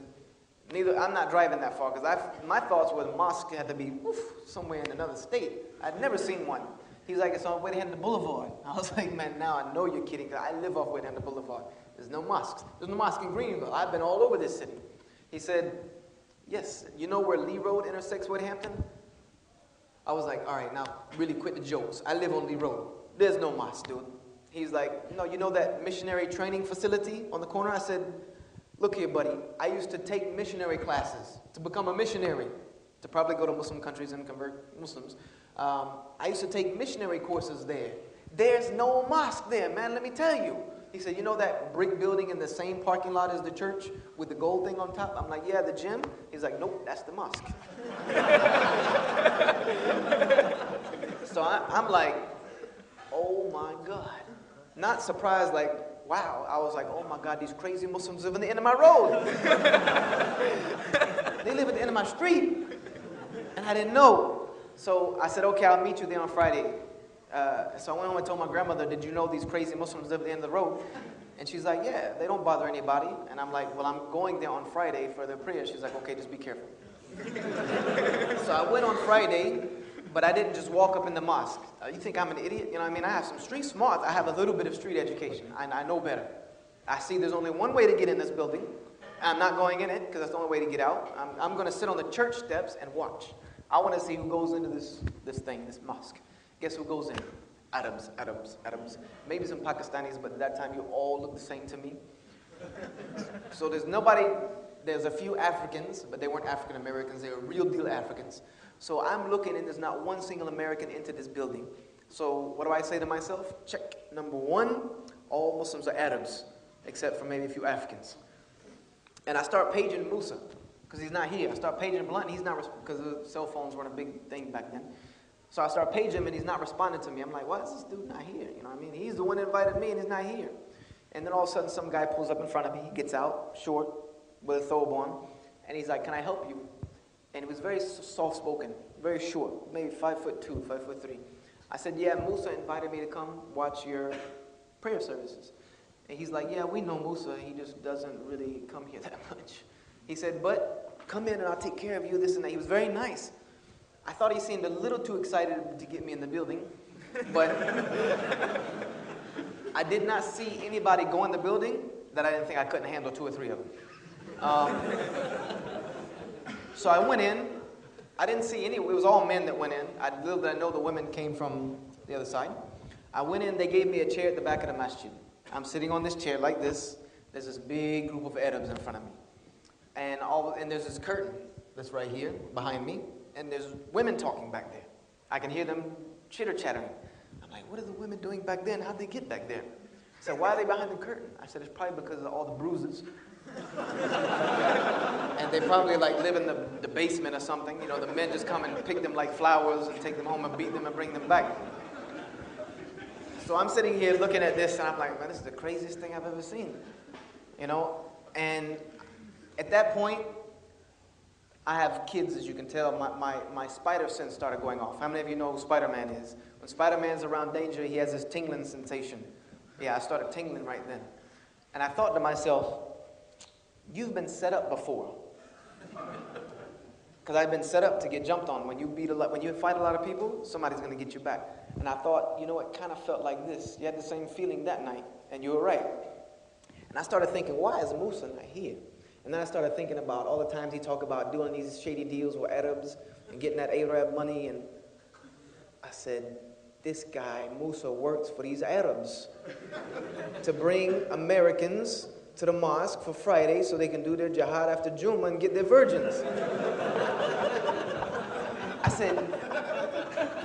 Neither, I'm not driving that far because my thoughts were the mosque had to be oof, somewhere in another state. I'd never seen one. He was like, it's on Wade Hampton Boulevard. (laughs) I was like, man, now I know you're kidding because I live off Wade Hampton Boulevard. There's no mosques. There's no mosque in Greenville. I've been all over this city. He said, yes, you know where Lee Road intersects Wade Hampton? I was like, all right, now really quit the jokes. I live on Lee Road. There's no mosque, dude. He's like, no, you know that missionary training facility on the corner? I said, Look here, buddy. I used to take missionary classes to become a missionary, to probably go to Muslim countries and convert Muslims. Um, I used to take missionary courses there. There's no mosque there, man, let me tell you. He said, You know that brick building in the same parking lot as the church with the gold thing on top? I'm like, Yeah, the gym. He's like, Nope, that's the mosque. (laughs) so I, I'm like, Oh my God. Not surprised, like, wow. I was like, Oh my God, these crazy Muslims live in the end of my road. (laughs) they live at the end of my street. And I didn't know. So I said, Okay, I'll meet you there on Friday. Uh, so I went home and told my grandmother, Did you know these crazy Muslims live at the end of the road? And she's like, Yeah, they don't bother anybody. And I'm like, Well, I'm going there on Friday for the prayer. She's like, Okay, just be careful. (laughs) so I went on Friday, but I didn't just walk up in the mosque. Uh, you think I'm an idiot? You know what I mean? I have some street smarts. I have a little bit of street education. I, I know better. I see there's only one way to get in this building. I'm not going in it because that's the only way to get out. I'm, I'm going to sit on the church steps and watch. I want to see who goes into this, this thing, this mosque. Guess who goes in? Arabs, Arabs, Arabs. Maybe some Pakistanis, but at that time you all look the same to me. so there's nobody, there's a few Africans, but they weren't African Americans, they were real deal Africans. So I'm looking and there's not one single American into this building. So what do I say to myself? Check. Number one, all Muslims are Arabs, except for maybe a few Africans. And I start paging Musa, because he's not here. I start paging Blunt, and he's not, because cell phones weren't a big thing back then. So I start paging him and he's not responding to me. I'm like, why is this dude not here? You know what I mean? He's the one that invited me and he's not here. And then all of a sudden some guy pulls up in front of me. He gets out, short, with a thobe on. And he's like, can I help you? And he was very soft-spoken, very short, maybe five foot two, five foot three. I said, yeah, Musa invited me to come watch your prayer services. And he's like, yeah, we know Musa. He just doesn't really come here (laughs) that much. He said, but come in and I'll take care of you, this and that. He was very nice. I thought he seemed a little too excited to get me in the building, (laughs) but (laughs) I did not see anybody go in the building that I didn't think I couldn't handle two or three of them. Um, so I went in. I didn't see any, it was all men that went in. I, little did I know the women came from the other side. I went in, they gave me a chair at the back of the masjid. I'm sitting on this chair like this. There's this big group of Arabs in front of me. And, all, and there's this curtain that's right here behind me and there's women talking back there. I can hear them chitter chattering. I'm like, what are the women doing back there how'd they get back there? I said, why are they behind the curtain? I said, it's probably because of all the bruises. And they probably like live in the, the basement or something. You know, the men just come and pick them like flowers and take them home and beat them and bring them back. So I'm sitting here looking at this and I'm like, man, this is the craziest thing I've ever seen. You know, and at that point, I have kids, as you can tell. My, my, my spider sense started going off. How many of you know who Spider Man is? When Spider Man's around danger, he has this tingling sensation. Yeah, I started tingling right then. And I thought to myself, you've been set up before. Because I've been set up to get jumped on. When you beat a lot, when you fight a lot of people, somebody's going to get you back. And I thought, you know, it kind of felt like this. You had the same feeling that night, and you were right. And I started thinking, why is Musa not here? And then I started thinking about all the times he talked about doing these shady deals with Arabs and getting that Arab money. And I said, this guy, Musa, works for these Arabs to bring Americans to the mosque for Friday so they can do their jihad after Juma and get their virgins. I said,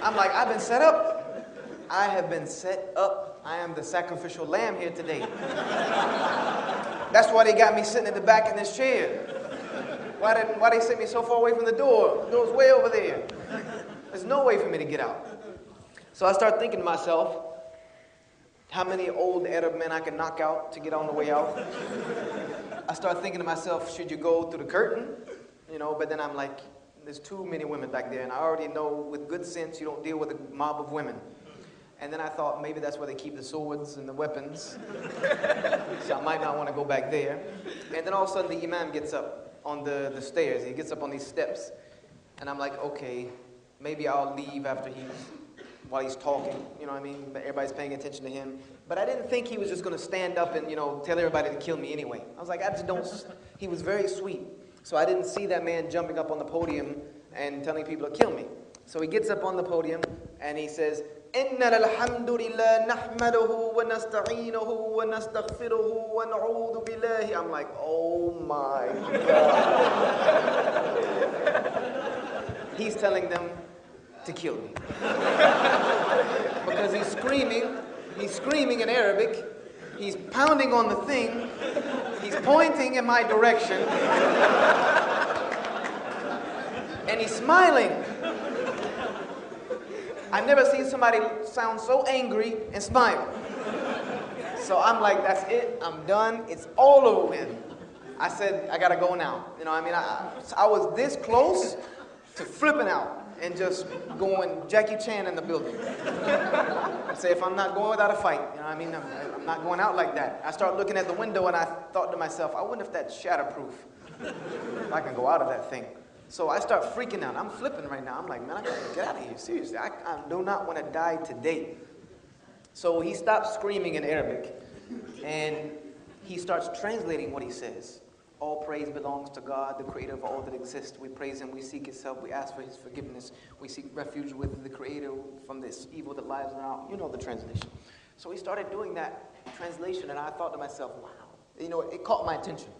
I'm like, I've been set up. I have been set up. I am the sacrificial lamb here today. That's why they got me sitting at the back in this chair. Why did why they sent me so far away from the door? The door's way over there. There's no way for me to get out. So I start thinking to myself, how many old Arab men I can knock out to get on the way out. I start thinking to myself, should you go through the curtain? You know, but then I'm like, there's too many women back there, and I already know with good sense you don't deal with a mob of women. And then I thought maybe that's where they keep the swords and the weapons. (laughs) so I might not want to go back there. And then all of a sudden the imam gets up on the, the stairs. He gets up on these steps. And I'm like, okay, maybe I'll leave after he's, while he's talking. You know what I mean? But everybody's paying attention to him. But I didn't think he was just going to stand up and, you know, tell everybody to kill me anyway. I was like, I just don't. He was very sweet. So I didn't see that man jumping up on the podium and telling people to kill me. So he gets up on the podium and he says, إن الحمد لله نحمده ونستعينه ونستغفره ونعوذ بالله I'm like oh my god (laughs) he's telling them to kill me because he's screaming he's screaming in Arabic He's pounding on the thing. He's pointing in my direction. And he's smiling. I've never seen somebody sound so angry and smile. So I'm like, that's it. I'm done. It's all over with. I said, I gotta go now. You know, I mean, I, I was this close to flipping out and just going Jackie Chan in the building. I say, if I'm not going without a fight, you know, what I mean, I'm, I'm, not going out like that. I start looking at the window and I thought to myself, I wonder if that's shatterproof. I can go out of that thing. So I start freaking out. I'm flipping right now. I'm like, man, I gotta get out of here. Seriously, I, I do not want to die today. So he stops screaming in Arabic and he starts translating what he says. All praise belongs to God, the creator of all that exists. We praise him, we seek his help, we ask for his forgiveness, we seek refuge with the creator from this evil that lies around. You know the translation. So we started doing that translation, and I thought to myself, wow, you know, it caught my attention.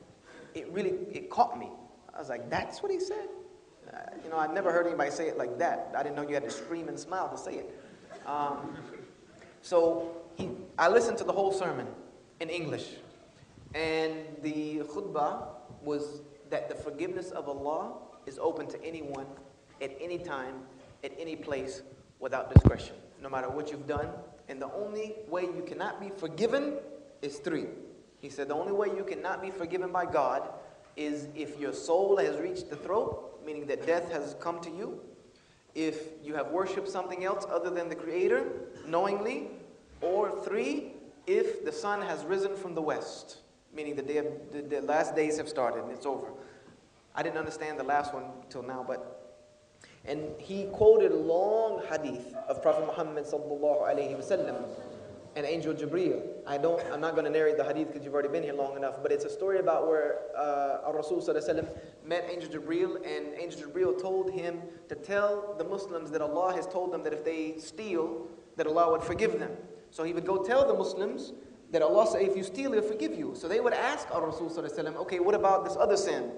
It really, it caught me. I was like, that's what he said? Uh, you know, I'd never heard anybody say it like that. I didn't know you had to scream and smile to say it. Um, so he, I listened to the whole sermon in English. And the khutbah was that the forgiveness of Allah is open to anyone at any time, at any place, without discretion, no matter what you've done. And the only way you cannot be forgiven is three. He said the only way you cannot be forgiven by God is if your soul has reached the throat, meaning that death has come to you, if you have worshipped something else other than the Creator knowingly, or three, if the sun has risen from the west meaning the, day of, the, the last days have started and it's over. I didn't understand the last one till now, but and he quoted a long hadith of Prophet Muhammad sallallahu wasallam and Angel Jibreel. I don't, I'm not going to narrate the hadith because you've already been here long enough, but it's a story about where uh, Rasul met Angel Jibreel, and Angel Jibreel told him to tell the Muslims that Allah has told them that if they steal, that Allah would forgive them. So he would go tell the Muslims that Allah said, if you steal, He'll forgive you. So they would ask our Rasul, okay, what about this other sin?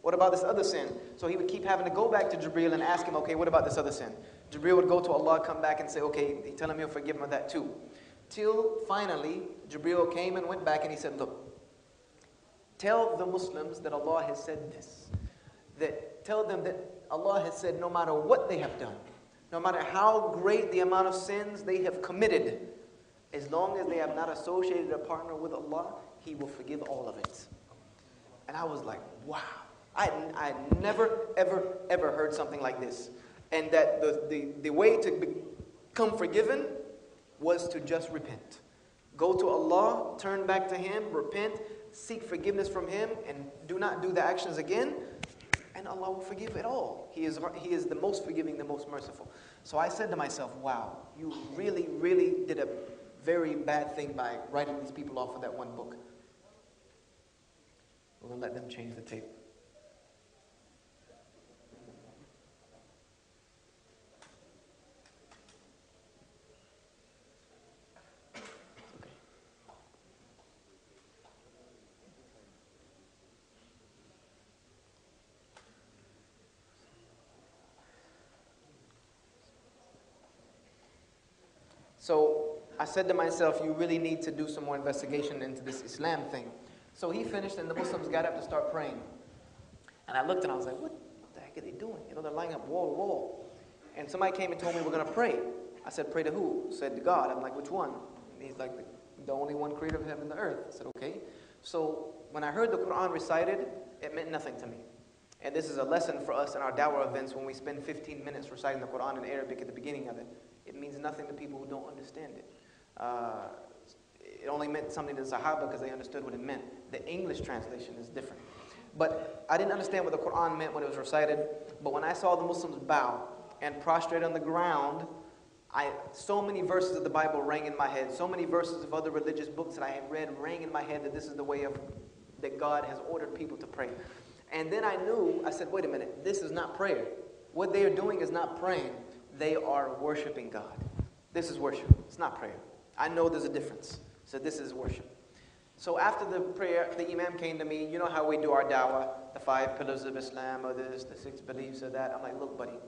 What about this other sin? So he would keep having to go back to Jibreel and ask him, okay, what about this other sin? Jibreel would go to Allah, come back and say, okay, tell him he'll forgive him of that too. Till finally, Jibreel came and went back and he said, look, tell the Muslims that Allah has said this. That tell them that Allah has said no matter what they have done, no matter how great the amount of sins they have committed, as long as they have not associated a partner with Allah, He will forgive all of it. And I was like, wow. I I never, ever, ever heard something like this. And that the, the, the way to become forgiven was to just repent. Go to Allah, turn back to Him, repent, seek forgiveness from Him, and do not do the actions again, and Allah will forgive it all. He is, he is the most forgiving, the most merciful. So I said to myself, wow, you really, really did a very bad thing by writing these people off of that one book. We're going to let them change the tape. So I said to myself, you really need to do some more investigation into this Islam thing. So he finished, and the Muslims got up to start praying. And I looked and I was like, what the heck are they doing? You know, they're lining up wall to wall. And somebody came and told me we're going to pray. I said, pray to who? Said to God. I'm like, which one? And he's like, the, the only one creator of heaven and the earth. I said, okay. So when I heard the Quran recited, it meant nothing to me. And this is a lesson for us in our dawah events when we spend 15 minutes reciting the Quran in Arabic at the beginning of it. It means nothing to people who don't understand it. Uh, it only meant something to the Sahaba because they understood what it meant. The English translation is different. But I didn't understand what the Quran meant when it was recited. But when I saw the Muslims bow and prostrate on the ground, I, so many verses of the Bible rang in my head. So many verses of other religious books that I had read rang in my head that this is the way of that God has ordered people to pray. And then I knew, I said, wait a minute, this is not prayer. What they are doing is not praying. They are worshiping God. This is worship. It's not prayer. I know there's a difference. So this is worship. So after the prayer, the Imam came to me. You know how we do our dawah, the five pillars of Islam, or this, the six beliefs, or that. I'm like, look, buddy,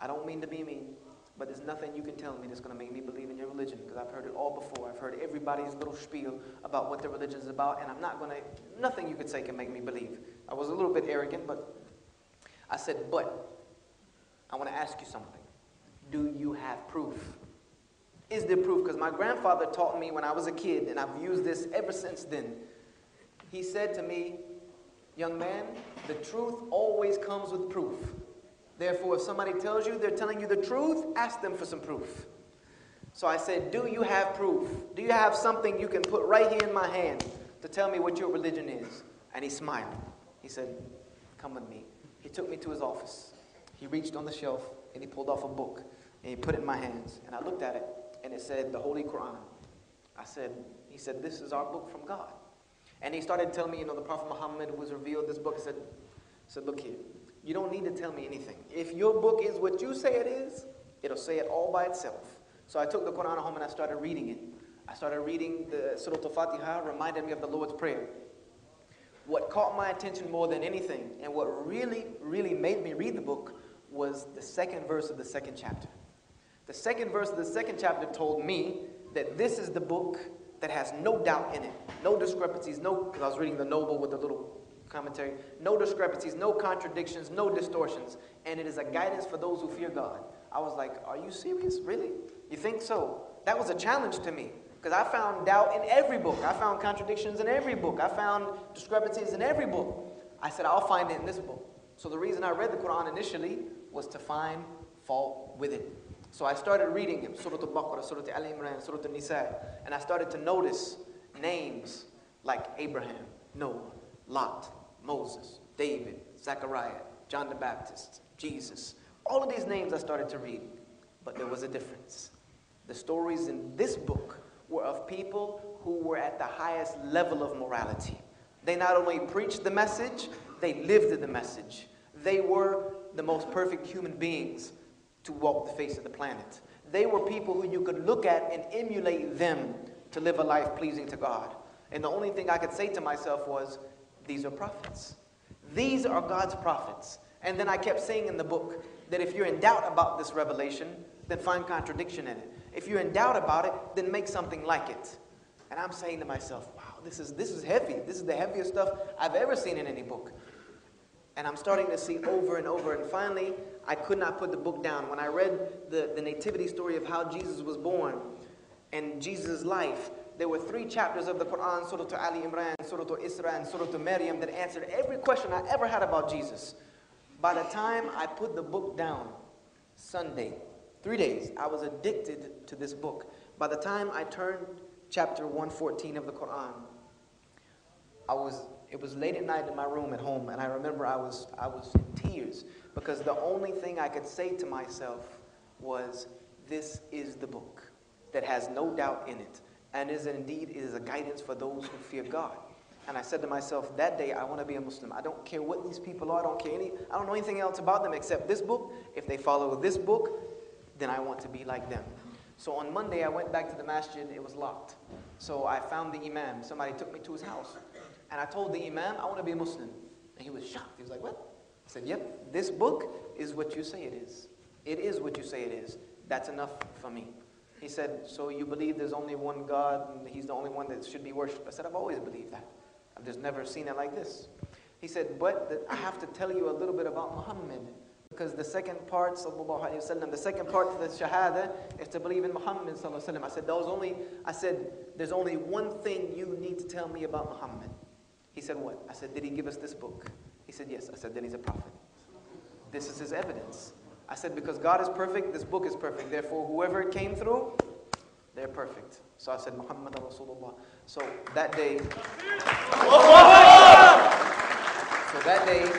I don't mean to be mean. but there's nothing you can tell me that's going to make me believe in your religion because I've heard it all before. I've heard everybody's little spiel about what their religion is about, and I'm not going to, nothing you could say can make me believe. I was a little bit arrogant, but I said, but I want to ask you something. Do you have proof? Is there proof? Because my grandfather taught me when I was a kid, and I've used this ever since then. He said to me, Young man, the truth always comes with proof. Therefore, if somebody tells you they're telling you the truth, ask them for some proof. So I said, Do you have proof? Do you have something you can put right here in my hand to tell me what your religion is? And he smiled. He said, Come with me. He took me to his office. He reached on the shelf and he pulled off a book and he put it in my hands. And I looked at it and it said, The Holy Quran. I said, He said, This is our book from God. And he started telling me, you know, the Prophet Muhammad was revealed this book. He said, said, Look here, you don't need to tell me anything. If your book is what you say it is, it'll say it all by itself. So I took the Quran home and I started reading it. I started reading the Surah Al-Fatiha, reminded me of the Lord's Prayer. What caught my attention more than anything, and what really, really made me read the book, was the second verse of the second chapter. The second verse of the second chapter told me that this is the book that has no doubt in it, no discrepancies, no, because I was reading the Noble with the little commentary, no discrepancies, no contradictions, no distortions, and it is a guidance for those who fear God. I was like, Are you serious? Really? You think so? That was a challenge to me because I found doubt in every book. I found contradictions in every book. I found discrepancies in every book. I said, I'll find it in this book. So the reason I read the Quran initially was to find fault with it. So I started reading him, Surah Al-Baqarah, Surah Al-Imran, Surah Al-Nisa, and I started to notice names like Abraham, Noah, Lot, Moses, David, Zechariah, John the Baptist, Jesus. All of these names I started to read, but there was a difference. The stories in this book were of people who were at the highest level of morality. They not only preached the message, they lived the message. They were the most perfect human beings to walk the face of the planet. They were people who you could look at and emulate them to live a life pleasing to God. And the only thing I could say to myself was, these are prophets. These are God's prophets. And then I kept saying in the book that if you're in doubt about this revelation, then find contradiction in it. If you're in doubt about it, then make something like it. And I'm saying to myself, wow, this is, this is heavy. This is the heaviest stuff I've ever seen in any book. And I'm starting to see over and over. And finally, I could not put the book down. When I read the, the nativity story of how Jesus was born and Jesus' life, there were three chapters of the Quran, Surah to Ali Imran, Surah to Isra, and Surah to Maryam, that answered every question I ever had about Jesus. By the time I put the book down, Sunday, three days, I was addicted to this book. By the time I turned chapter 114 of the Quran, I was it was late at night in my room at home, and I remember I was, I was in tears because the only thing I could say to myself was, This is the book that has no doubt in it, and is indeed is a guidance for those who fear God. And I said to myself, that day I want to be a Muslim. I don't care what these people are. I don't care any. I don't know anything else about them except this book. If they follow this book, then I want to be like them. So on Monday I went back to the masjid. It was locked. So I found the imam. Somebody took me to his house. And I told the Imam, I want to be a Muslim. And he was shocked. He was like, What? I said, Yep, this book is what you say it is. It is what you say it is. That's enough for me. He said, So you believe there's only one God and He's the only one that should be worshipped? I said, I've always believed that. I've just never seen it like this. He said, But the, I have to tell you a little bit about Muhammad. Because the second part, وسلم, the second part of the Shahada is to believe in Muhammad. I said, Those only, I said, There's only one thing you need to tell me about Muhammad. He said, What? I said, Did he give us this book? He said, Yes. I said, Then he's a prophet. This is his evidence. I said, Because God is perfect, this book is perfect. Therefore, whoever it came through, they're perfect. So I said, Muhammad Rasulullah. So that day, so that day,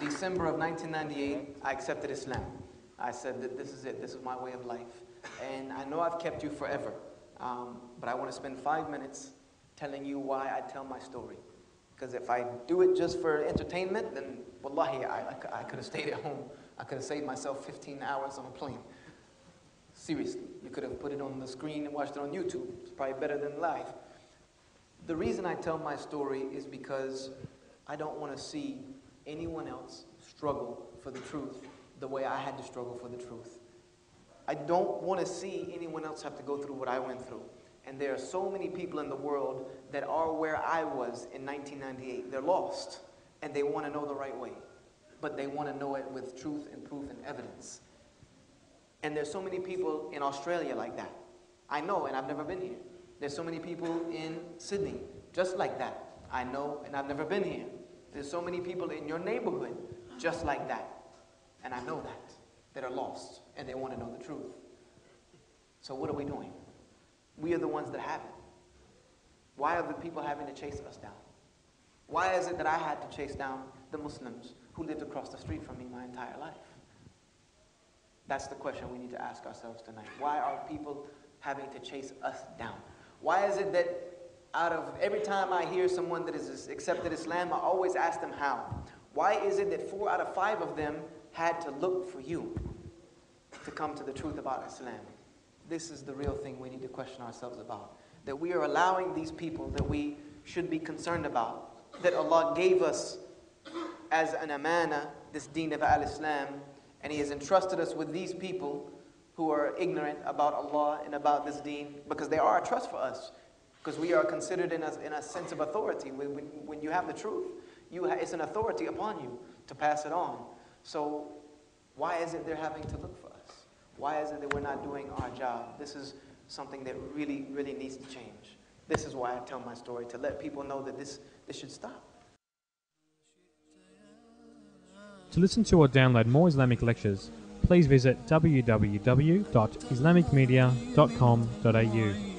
December of 1998, I accepted Islam. I said that this is it, this is my way of life. And I know I've kept you forever, um, but I want to spend five minutes telling you why I tell my story. Because if I do it just for entertainment, then wallahi, I, I, could have stayed at home. I could have saved myself 15 hours on a plane. Seriously, you could have put it on the screen and watched it on YouTube. It's probably better than live. The reason I tell my story is because I don't want to see anyone else struggle for the truth the way I had to struggle for the truth. I don't want to see anyone else have to go through what I went through. And there are so many people in the world that are where I was in 1998. They're lost and they want to know the right way, but they want to know it with truth and proof and evidence. And there's so many people in Australia like that. I know, and I've never been here. There's so many people in Sydney just like that. I know, and I've never been here. There's so many people in your neighborhood just like that. And I know that, that are lost and they want to know the truth. So, what are we doing? We are the ones that have it. Why are the people having to chase us down? Why is it that I had to chase down the Muslims who lived across the street from me my entire life? That's the question we need to ask ourselves tonight. Why are people having to chase us down? Why is it that out of every time I hear someone that has accepted Islam, I always ask them how? Why is it that four out of five of them had to look for you to come to the truth about Islam? This is the real thing we need to question ourselves about. That we are allowing these people that we should be concerned about, that Allah gave us as an amana, this deen of al Islam, and He has entrusted us with these people who are ignorant about Allah and about this deen because they are a trust for us. Because we are considered in a, in a sense of authority. When, when, when you have the truth, you ha- it's an authority upon you to pass it on. So, why is it they're having to look? Why is it that we're not doing our job? This is something that really, really needs to change. This is why I tell my story, to let people know that this, this should stop. To listen to or download more Islamic lectures, please visit www.islamicmedia.com.au.